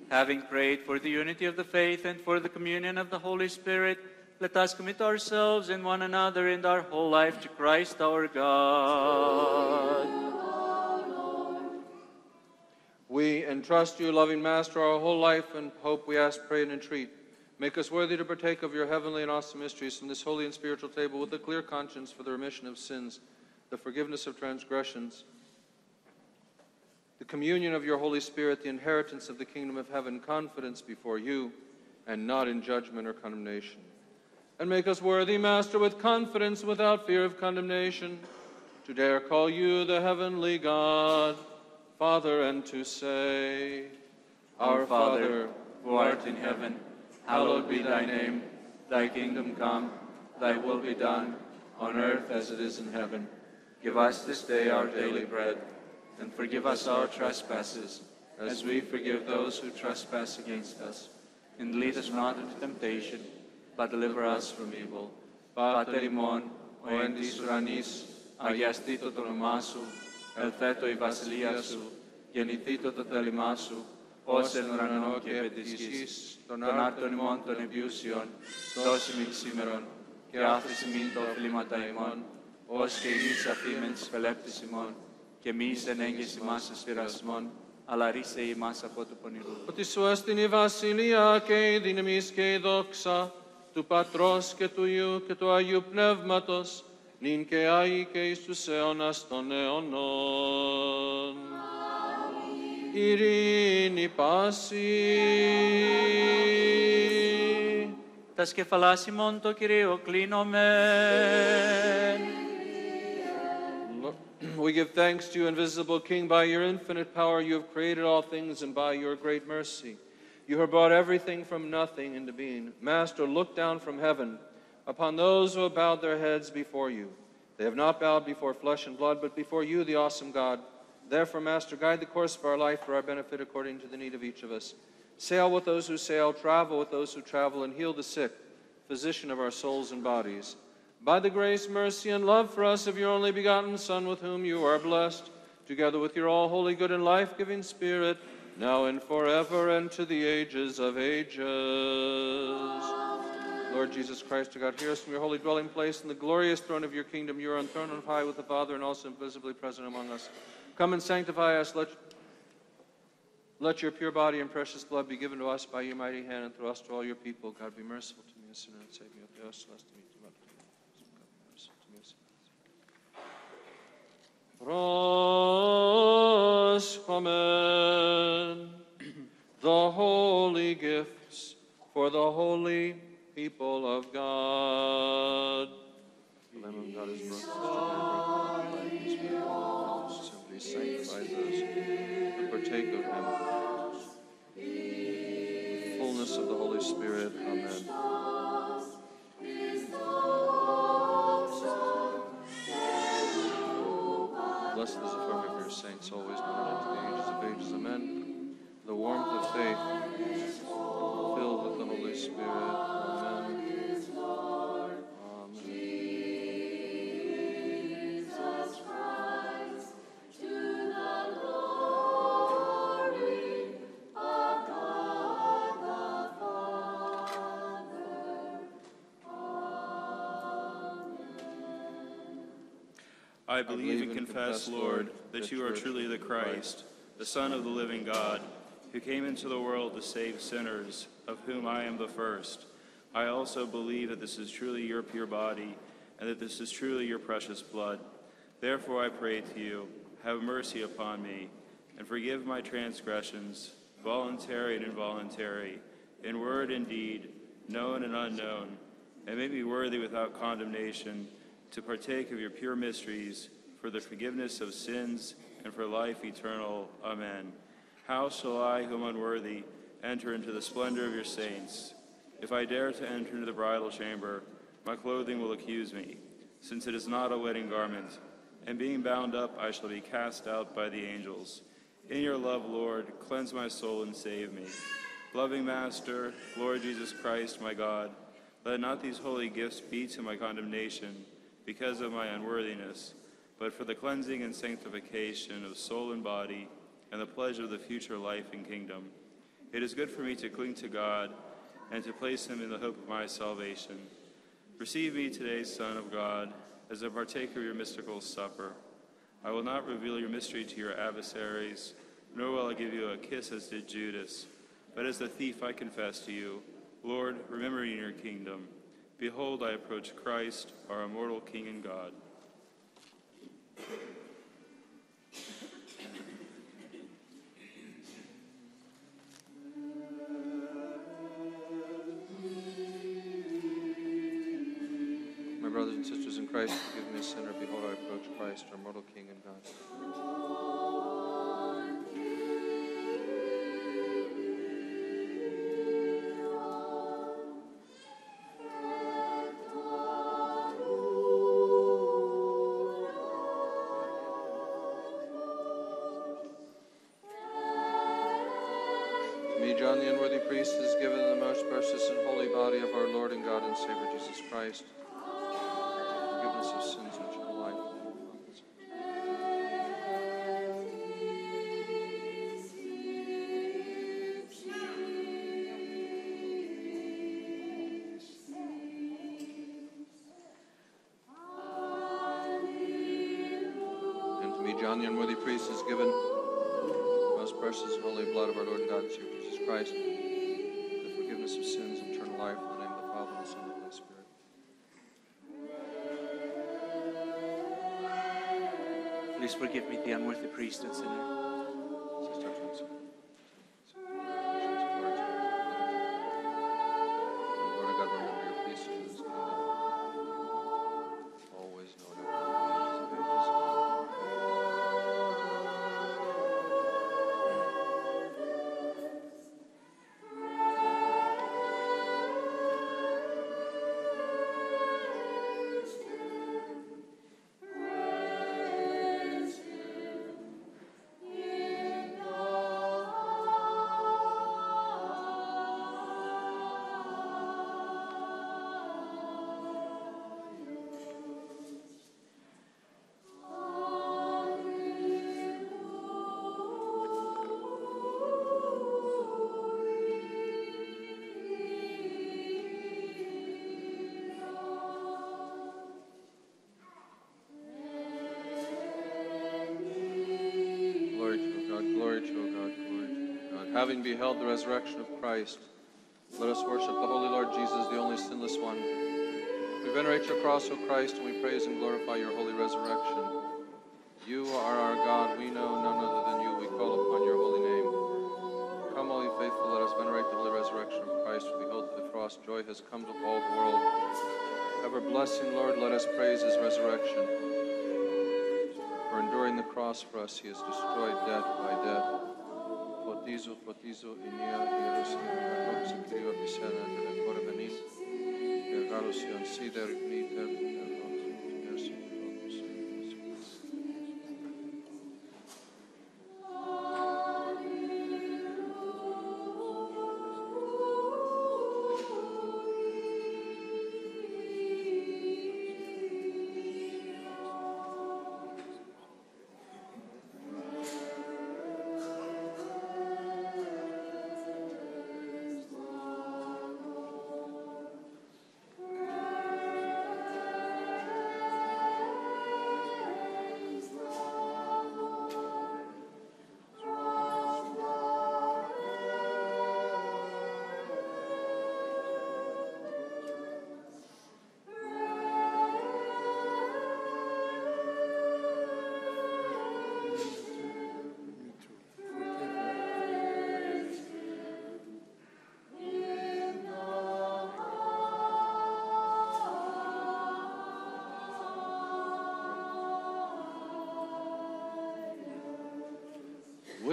Having prayed for the unity of the faith and for the communion of the Holy Spirit, let us commit ourselves and one another and our whole life to Christ our God. We entrust you, loving Master, our whole life and hope, we ask, pray, and entreat. Make us worthy to partake of your heavenly and awesome mysteries from this holy and spiritual table with a clear conscience for the remission of sins, the forgiveness of transgressions, the communion of your Holy Spirit, the inheritance of the kingdom of heaven, confidence before you, and not in judgment or condemnation. And make us worthy, Master, with confidence, without fear of condemnation, to dare call you the heavenly God, Father, and to say, Our Father, who art in heaven, hallowed be thy name. Thy kingdom come, thy will be done, on earth as it is in heaven. Give us this day our daily bread, and forgive us our trespasses, as we forgive those who trespass against us. And lead us not into temptation, but deliver us from evil. Pater imon, o en tis ουρανής, αγιαστήτω το όνομά σου, ελθέτω η βασιλεία σου, γεννηθήτω το θέλημά σου, ως εν ουρανό και επί της γης, των άρτων ημών των εμπιούσιων, δώσει μην σήμερον, και άφηση μην το οφείλματα ημών, ως και η γης αφήμεν της πελέπτης ημών, και μη εις εν έγκυς ημάς εις πειρασμών, αλλά ρίσε ημάς από του πονηρού. Ότι σου έστειν η βασιλεία και η δύναμις και η δόξα του Πατρός και του Υιού και του Αγίου Πνεύματος, νυν και Άγιοι και εις τους αιώνας των αιώνων. Ειρήνη πάση. Τα σκεφαλάς ημών το Κυρίο κλείνομεν. Lord, We give thanks to you, invisible King. By your infinite power, you have created all things, and by your great mercy, you have brought everything from nothing into being. Master, look down from heaven upon those who have bowed their heads before you. They have not bowed before flesh and blood, but before you, the awesome God. Therefore, Master, guide the course of our life for our benefit according to the need of each of us. Sail with those who sail, travel with those who travel, and heal the sick, physician of our souls and bodies. By the grace, mercy, and love for us of your only begotten Son, with whom you are blessed, together with your all holy, good, and life giving Spirit, now and forever, and to the ages of ages. Lord Jesus Christ, our God, hear us from your holy dwelling place in the glorious throne of your kingdom. You are enthroned on high with the Father and also invisibly present among us. Come and sanctify us. Let, let your pure body and precious blood be given to us by your mighty hand and through us to all your people. God, be merciful to me, a sinner, and save me. Deus, lest me to God, be merciful to me, a sinner. Proscomen, the holy gifts for the holy people of God. The Lamb of God is to simply sanctify those who partake of him. The fullness of the Holy Spirit. Amen. The warmth of faith, filled with the Holy Spirit. Amen. I believe and confess, Lord, that you are truly the Christ, the Son of the living God, who came into the world to save sinners, of whom I am the first. I also believe that this is truly your pure body, and that this is truly your precious blood. Therefore I pray to you, have mercy upon me, and forgive my transgressions, voluntary and involuntary, in word and deed, known and unknown, and make me worthy without condemnation to partake of your pure mysteries for the forgiveness of sins and for life eternal. Amen. How shall I, who am unworthy, enter into the splendor of your saints? If I dare to enter into the bridal chamber, my clothing will accuse me, since it is not a wedding garment. And being bound up, I shall be cast out by the angels. In your love, Lord, cleanse my soul and save me. Loving Master, Lord Jesus Christ, my God, let not these holy gifts be to my condemnation because of my unworthiness, but for the cleansing and sanctification of soul and body and the pleasure of the future life and kingdom. It is good for me to cling to God and to place him in the hope of my salvation. Receive me today, Son of God, as a partaker of your mystical supper. I will not reveal your mystery to your adversaries, nor will I give you a kiss as did Judas. But as the thief I confess to you, Lord, remember me in your kingdom. Behold, I approach Christ, our immortal King and God. Christ, forgive me sinner. Behold, I approach Christ, our mortal King and God. Me, John, the unworthy priest, is given the most precious and holy body of our Lord and God and Savior Jesus Christ. Having beheld the resurrection of Christ, let us worship the Holy Lord Jesus, the only sinless one. We venerate your cross, O Christ, and we praise and glorify your holy resurrection. You are our God, we know none other than you. We call upon your holy name. Come, all you faithful, let us venerate the holy resurrection of Christ, for behold, the cross joy has come to all the world. Ever blessing, Lord, let us praise his resurrection. For enduring the cross for us, he has destroyed death by death. Potizo, potizo, inia, Jerusalem, Roxa, Kyrio, Pisana, Telekora, Benin, Gergalos, Ion,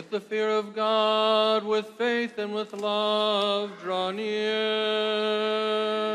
With the fear of God, with faith and with love, draw near.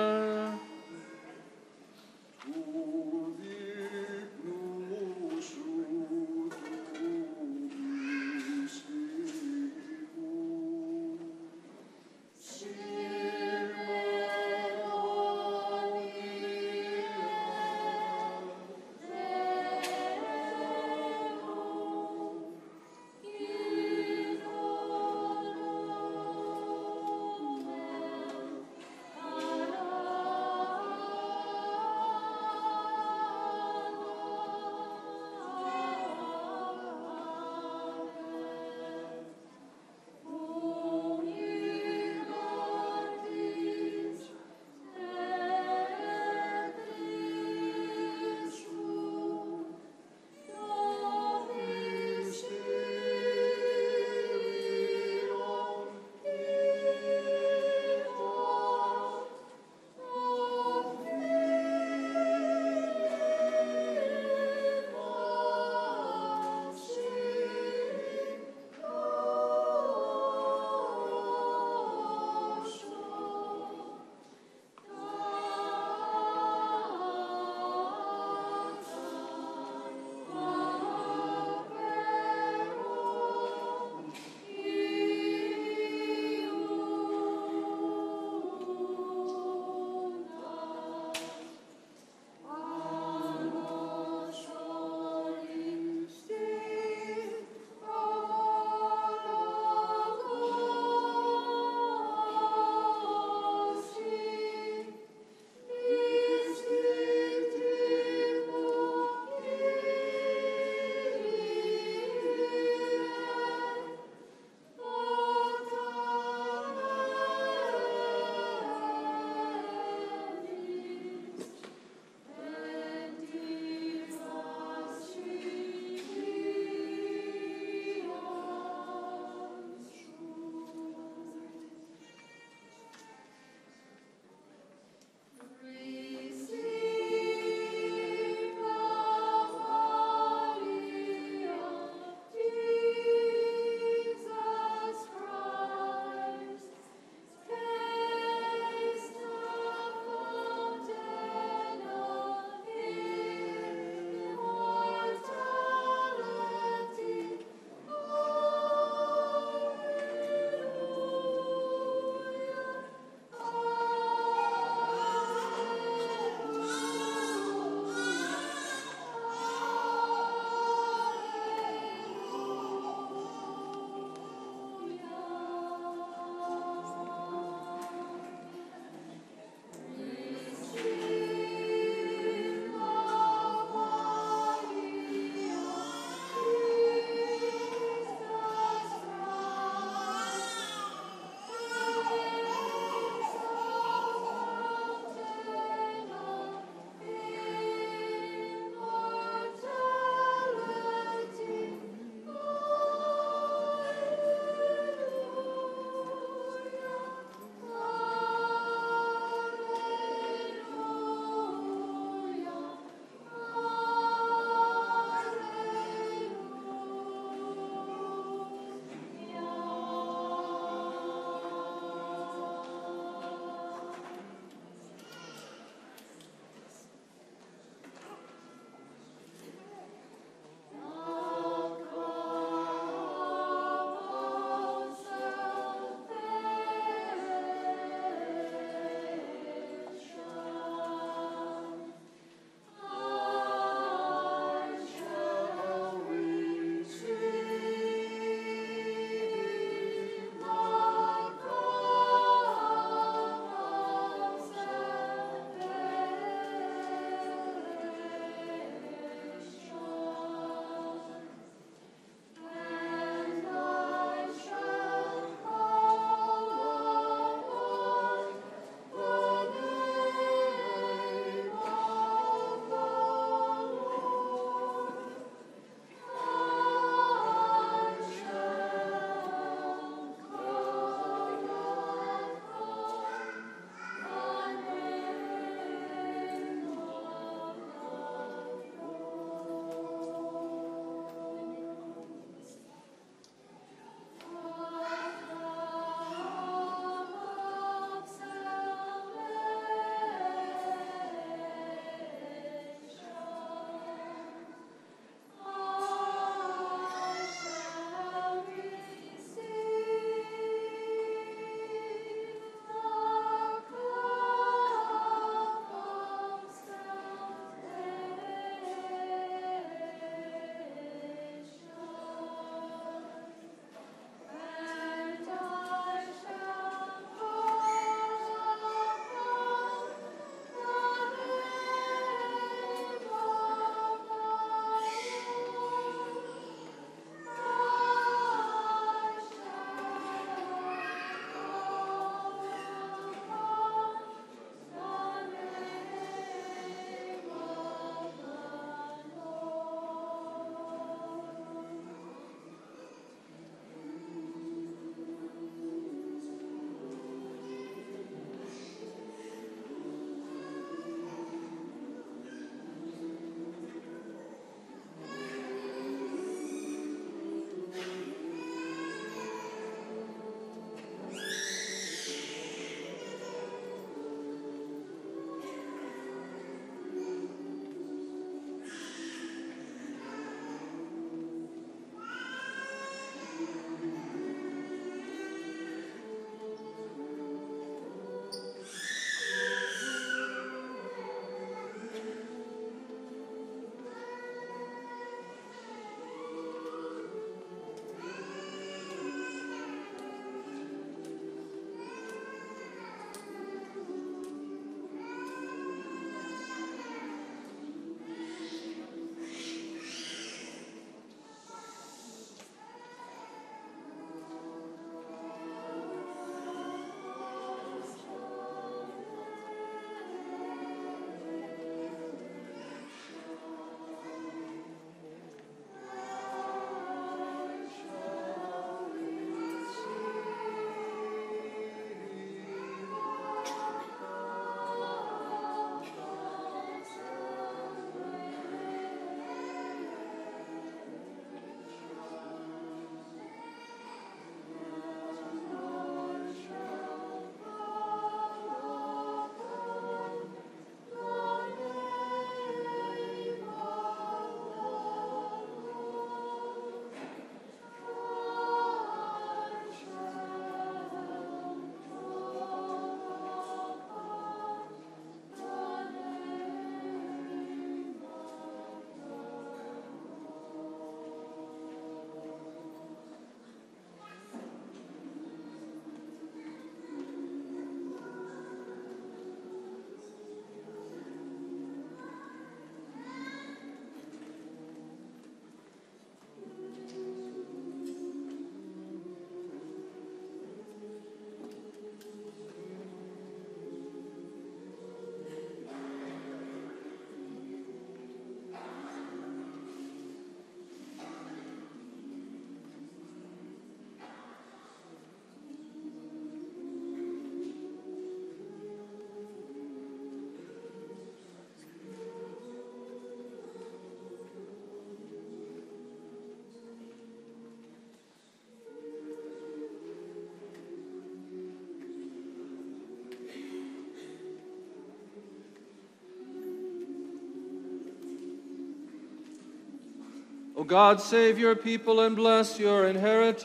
O God, save your people and bless your inheritance.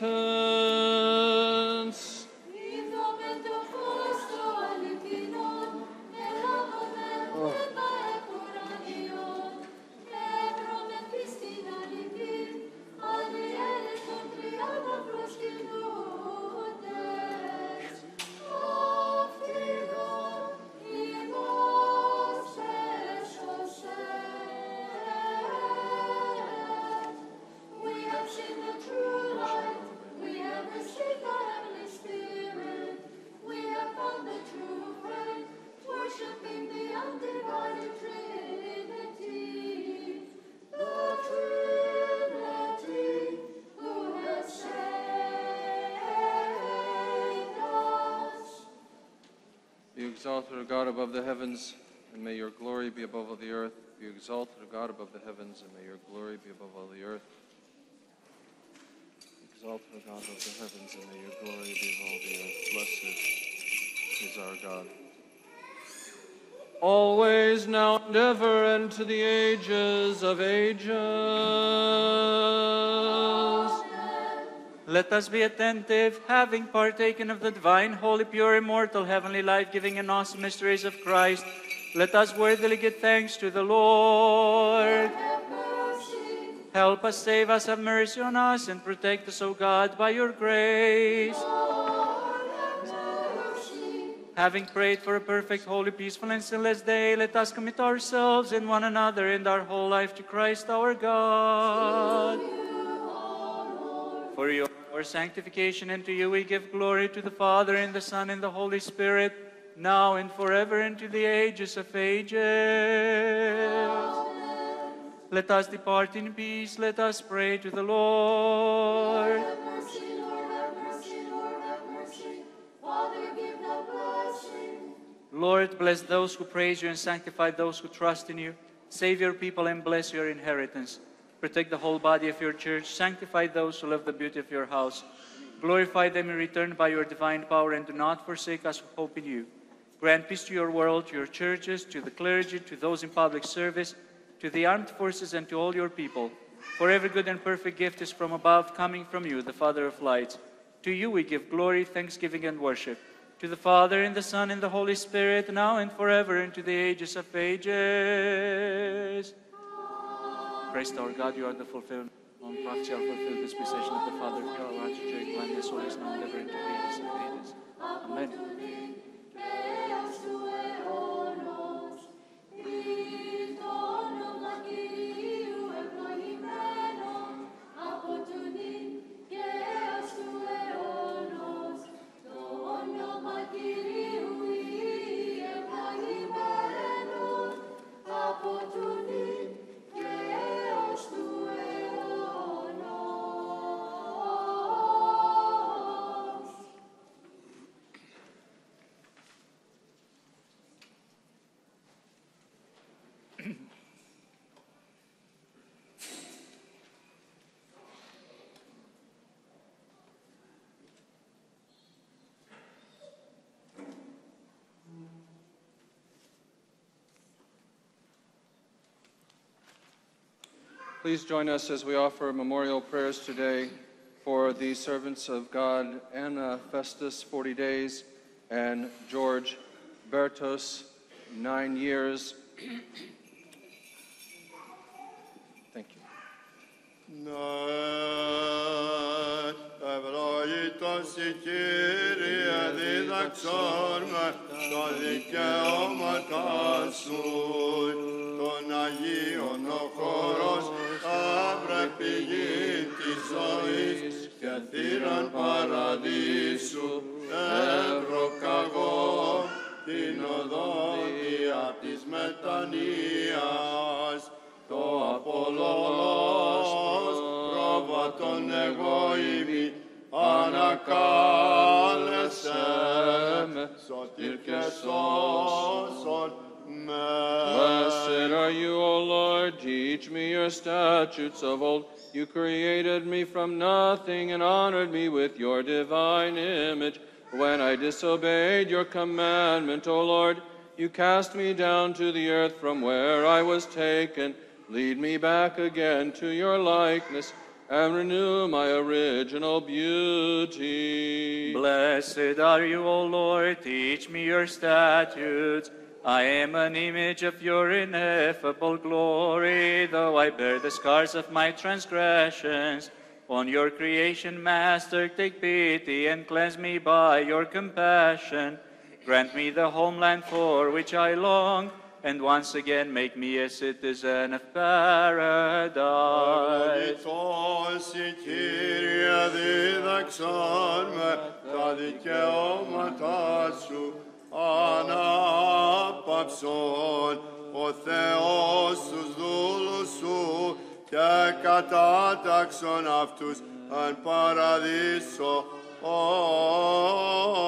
Exalted, O God, above the heavens, and may your glory be above all the earth. Be exalted, O God, above the heavens, and may your glory be above all the earth. Exalted, O God, above the heavens, and may your glory be above all the earth. Blessed is our God. Always, now, and ever, and to the ages of ages. Let us be attentive, having partaken of the divine, holy, pure, immortal, heavenly, life giving, and awesome mysteries of Christ. Let us worthily give thanks to the Lord. Help us, save us, have mercy on us, and protect us, O God, by your grace. Having prayed for a perfect, holy, peaceful, and sinless day, let us commit ourselves and one another and our whole life to Christ our God. For your sanctification, and to you we give glory to the Father, and the Son, and the Holy Spirit, now and forever, and to the ages of ages. Let us depart in peace. Let us pray to the Lord. Have mercy, Lord, have mercy, Lord, have mercy. Father, give the blessing. Lord, bless those who praise you and sanctify those who trust in you. Save your people and bless your inheritance. Protect the whole body of your church. Sanctify those who love the beauty of your house. Glorify them in return by your divine power and do not forsake us who hope in you. Grant peace to your world, to your churches, to the clergy, to those in public service, to the armed forces, and to all your people. For every good and perfect gift is from above, coming from you, the Father of lights. To you we give glory, thanksgiving, and worship. To the Father, and the Son, and the Holy Spirit, now and forever, and to the ages of ages. Christ our God, you are the fulfillment of prophecy, are fulfilled dispensation of the Father, pure, now the ages of ages. Amen. Please join us as we offer memorial prayers today for the servants of God, Anna Festus, 40 days, and George Bertos, nine years. Thank you. Ναι, ευλογητός η Κύριε δίδαξόν με τα δικαιώματα σου. Των Αγίων ο χώρος αύρε πηγή της ζωής και θύραν παραδείσου ευρωκαγώ την οδόντια της μετανοίας το Απόλλωνος πρόβατον εγώ ημί ανακάλεσε με σωτήρ και σώσον με. Blessed are you, O Lord. Teach me your statutes of old. You created me from nothing and honored me with your divine image. When I disobeyed your commandment, O Lord, you cast me down to the earth from where I was taken. Lead me back again to your likeness and renew my original beauty. Blessed are you, O Lord, teach me your statutes. I am an image of your ineffable glory, though I bear the scars of my transgressions. On your creation, Master, take pity and cleanse me by your compassion. Grant me the homeland for which I long, and once again make me a citizen of paradise. Παραδειτός η Κύριε δίδαξαν με τα δικαιώματα σου ανάπαυσον ο Θεός τους δούλους σου και κατάταξον αυτούς εν παραδείσο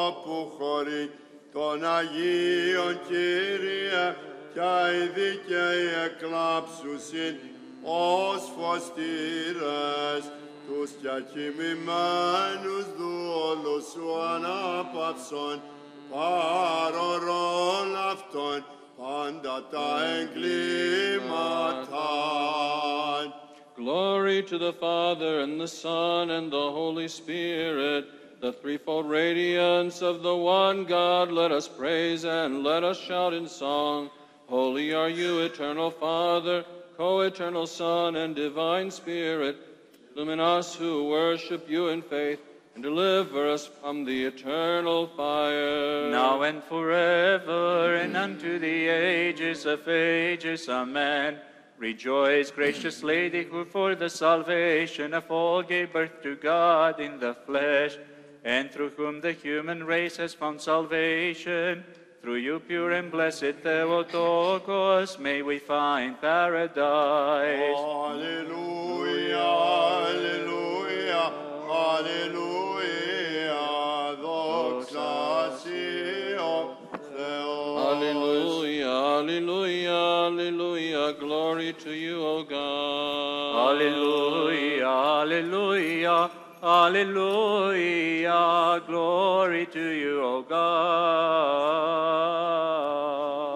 όπου χωρεί των Αγίων Κύριε και οι δίκαιοι εκλάψουσιν ως φωστήρες τους και κοιμημένους δούλους σου ανάπαυσον παρορών αυτών πάντα τα εγκλήματα. Glory to the Father, and the Son, and the Holy Spirit, the threefold radiance of the one God. Let us praise and let us shout in song. Holy are you, eternal Father, co eternal Son, and divine Spirit. Illumine us who worship you in faith, and deliver us from the eternal fire. now and forever, and unto the ages of ages. Amen. Rejoice, gracious Lady, who for the salvation of all gave birth to God in the flesh, and through whom the human race has found salvation. Through you, pure and blessed Theotokos, may we find paradise. Alleluia, alleluia, alleluia, doxa Sio, Theos. Alleluia, alleluia, alleluia. Glory to you, O God. Alleluia, alleluia, alleluia. Glory to you, O God.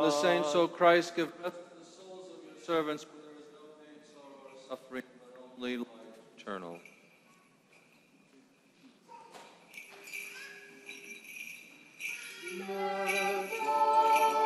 The saints, O Christ, give breath to the souls of your servants, for there is no pain, sorrow, or suffering, but only life eternal. the joy.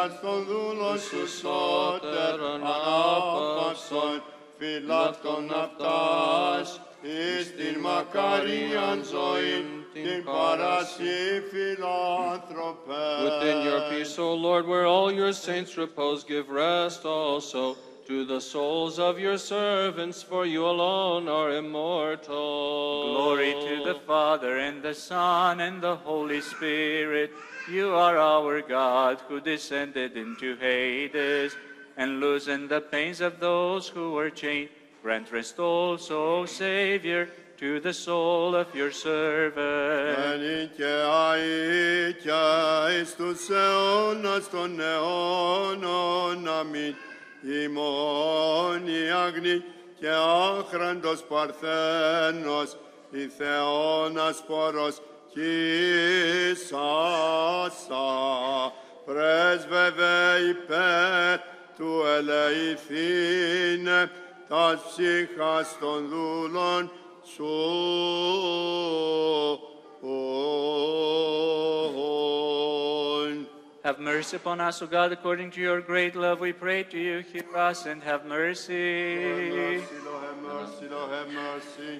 ψυχάς των δούλων σου σώτερων ανάπαυσον, φυλακτών αυτάς, εις την μακαρίαν ζωή, την παρασύ φιλάνθρωπε. Within your peace, O Lord, where all your saints repose, give rest also to the souls of your servants, for you alone are immortal. Glory to the Father, and the Son, and the Holy Spirit. You are our God, who descended into Hades, and loosened the pains of those who were chained. Grant rest also, Savior, to the soul of your servant. Eni και αεί και εις τους αιώνας των αιώνων, αμήν. Ημών η άγνη και άχραντος παρθένος, η Θεώνας πόρος κοίσασα, πρέσβευε υπέρ του ελεηθήνε τας ψυχάς των δούλων σου. Have mercy upon us, O God, according to your great love, we pray to you. Hear us and have mercy. Lord, have mercy, Lord, have mercy.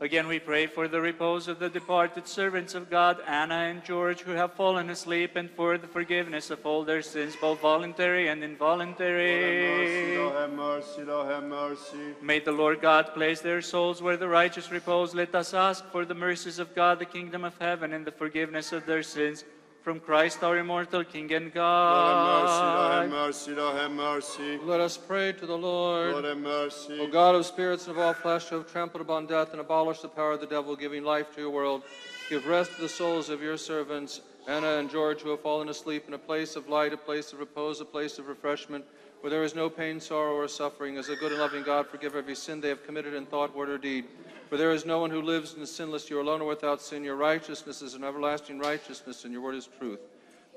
Again, we pray for the repose of the departed servants of God, Anna and George, who have fallen asleep, and for the forgiveness of all their sins, both voluntary and involuntary. Lord, have mercy, Lord, have mercy. May the Lord God place their souls where the righteous repose. Let us ask for the mercies of God, the kingdom of heaven, and the forgiveness of their sins. From Christ our immortal King and Lord, have God. mercy, Lord, have mercy, Lord, have mercy. Let us pray to the Lord, Lord. have mercy. O God of spirits and of all flesh, who have trampled upon death and abolished the power of the devil, giving life to your world, give rest to the souls of your servants, Anna and George, who have fallen asleep in a place of light, a place of repose, a place of refreshment, where there is no pain, sorrow, or suffering. As a good and loving God, forgive every sin they have committed in thought, word, or deed. For there is no one who lives in the sinless. You alone or without sin. Your righteousness is an everlasting righteousness, and your word is truth.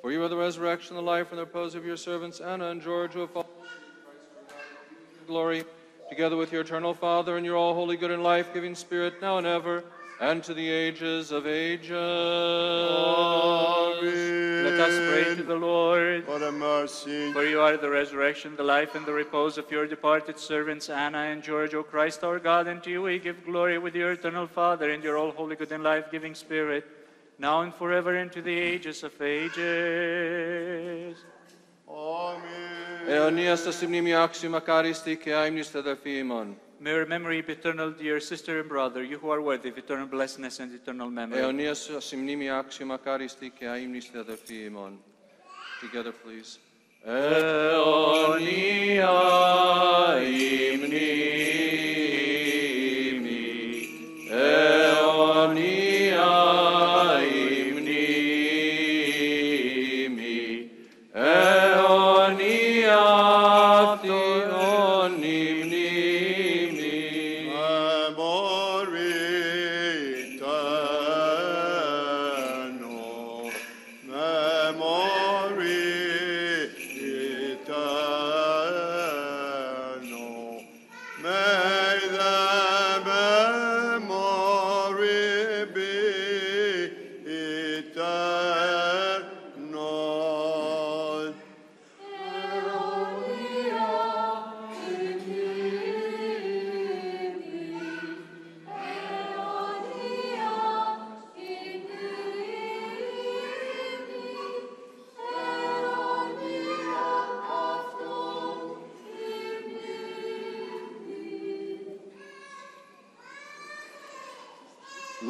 For you are the resurrection, the life, and the repose of your servants, Anna and George, who have fallen glory, together with your eternal Father and your all holy, good, and life giving Spirit, now and ever, and to the ages of ages. Amen. Let us pray to the Lord. Have mercy. For you are the resurrection, the life, and the repose of your departed servants, Anna and George, O Christ our God, and to you we give glory with your eternal Father and your all holy, good, and life giving Spirit, now and forever, and to the ages of ages. Amen. Eonias tas imnimi axiom akaristi ke aimnis tadafimon. May your memory be eternal, dear sister and brother, you who are worthy of eternal blessedness and eternal memory. Eonias tas imnimi axiom akaristi ke aimnis tadafimon. Together, please. Eonia imnimi.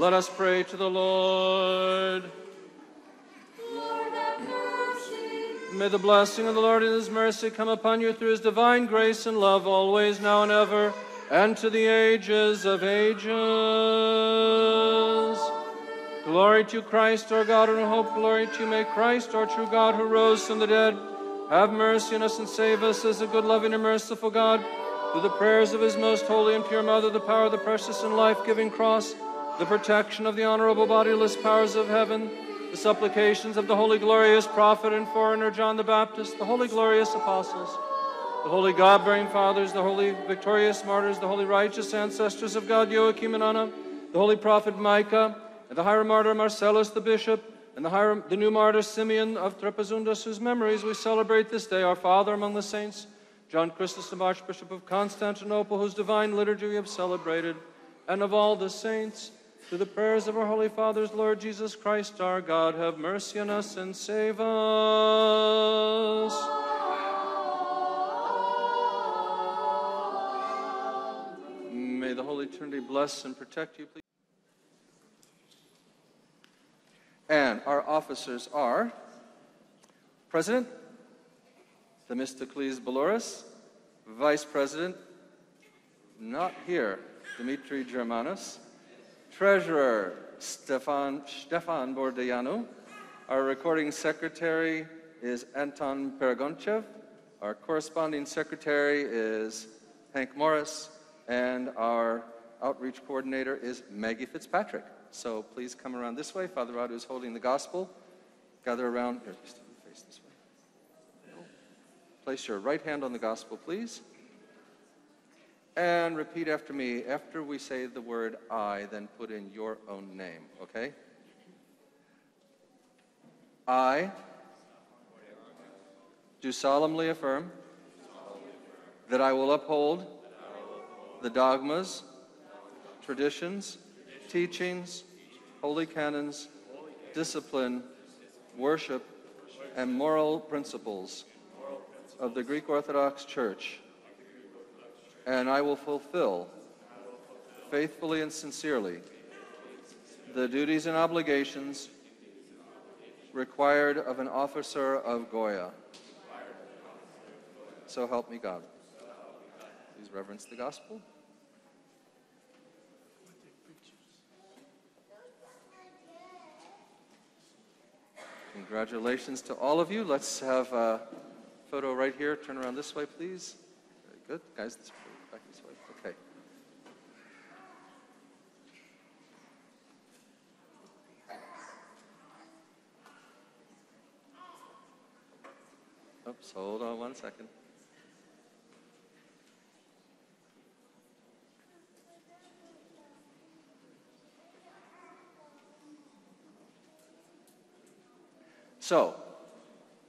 Let us pray to the Lord. May the blessing of the Lord and his mercy come upon you through his divine grace and love, always, now, and ever, and to the ages of ages. Glory to Christ, our God, and our hope. Glory to you. May Christ, our true God, who rose from the dead, have mercy on us and save us as a good, loving, and merciful God. Through the prayers of his most holy and pure mother, the power of the precious and life giving cross, the protection of the honorable bodiless powers of heaven, the supplications of the holy glorious prophet and foreigner John the Baptist, the holy glorious apostles, the holy God bearing fathers, the holy victorious martyrs, the holy righteous ancestors of God, Joachim and Anna, the holy prophet Micah, and the hieromartyr Marcellus the bishop, and the, higher, the new martyr Simeon of Trapezundas, whose memories we celebrate this day, our Father among the saints, John Chrysostom, Archbishop of Constantinople, whose divine liturgy we have celebrated, and of all the saints, through the prayers of our Holy Fathers, Lord Jesus Christ, our God, have mercy on us and save us. May the Holy Trinity bless and protect you, please. And our officers are President Themistocles Baloris, Vice President, not here, Dimitri Germanus, Treasurer Stefan, Stefan Bordeanu, our recording secretary is Anton Paragonchev, our corresponding secretary is Hank Morris, and our outreach coordinator is Maggie Fitzpatrick. So please come around this way. Father Rod is holding the gospel. Gather around. Here, face this way. Place your right hand on the gospel, please. And repeat after me. After we say the word I, then put in your own name, okay? I do solemnly affirm that I will uphold the dogmas, traditions, teachings, holy canons, discipline, worship, and moral principles of the Greek Orthodox Church, and I will fulfill faithfully and sincerely the duties and obligations required of an officer of Goya. So help me God. Please reverence the gospel. Congratulations to all of you. Let's have a photo right here. Turn around this way, please. Very good. Guys, this, back this way. Okay. Oops, hold on one second. So,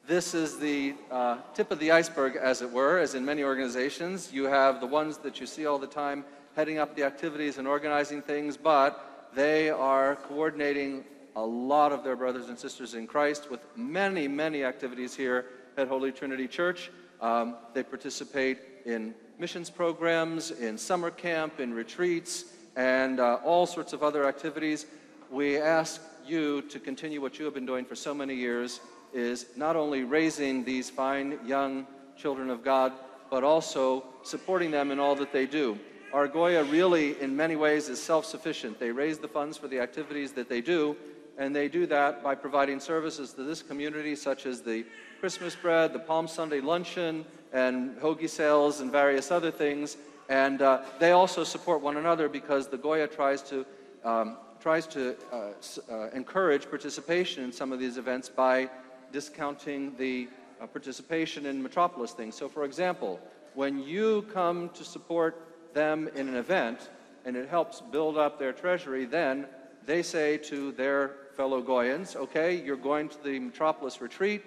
this is the uh, tip of the iceberg, as it were, as in many organizations. You have the ones that you see all the time heading up the activities and organizing things, but they are coordinating a lot of their brothers and sisters in Christ with many, many activities here at Holy Trinity Church. Um, they participate in missions programs, in summer camp, in retreats, and uh, all sorts of other activities. We ask you to continue what you have been doing for so many years is not only raising these fine young children of God, but also supporting them in all that they do. Our Goya really, in many ways, is self sufficient. They raise the funds for the activities that they do, and they do that by providing services to this community, such as the Christmas bread, the Palm Sunday luncheon, and hoagie sales, and various other things. And uh, they also support one another because the Goya tries to um, tries to uh, uh, encourage participation in some of these events by discounting the uh, participation in metropolis things. So, for example, when you come to support them in an event and it helps build up their treasury, then they say to their fellow Goyans, okay, you're going to the metropolis retreat.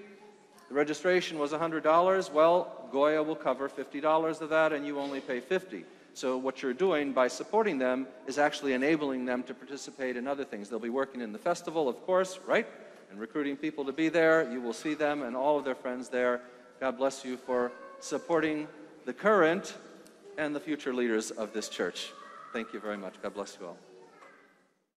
The registration was $100. Well, Goya will cover $50 of that, and you only pay 50. So what you're doing by supporting them is actually enabling them to participate in other things. They'll be working in the festival, of course, right? And recruiting people to be there. You will see them and all of their friends there. God bless you for supporting the current and the future leaders of this church. Thank you very much. God bless you all.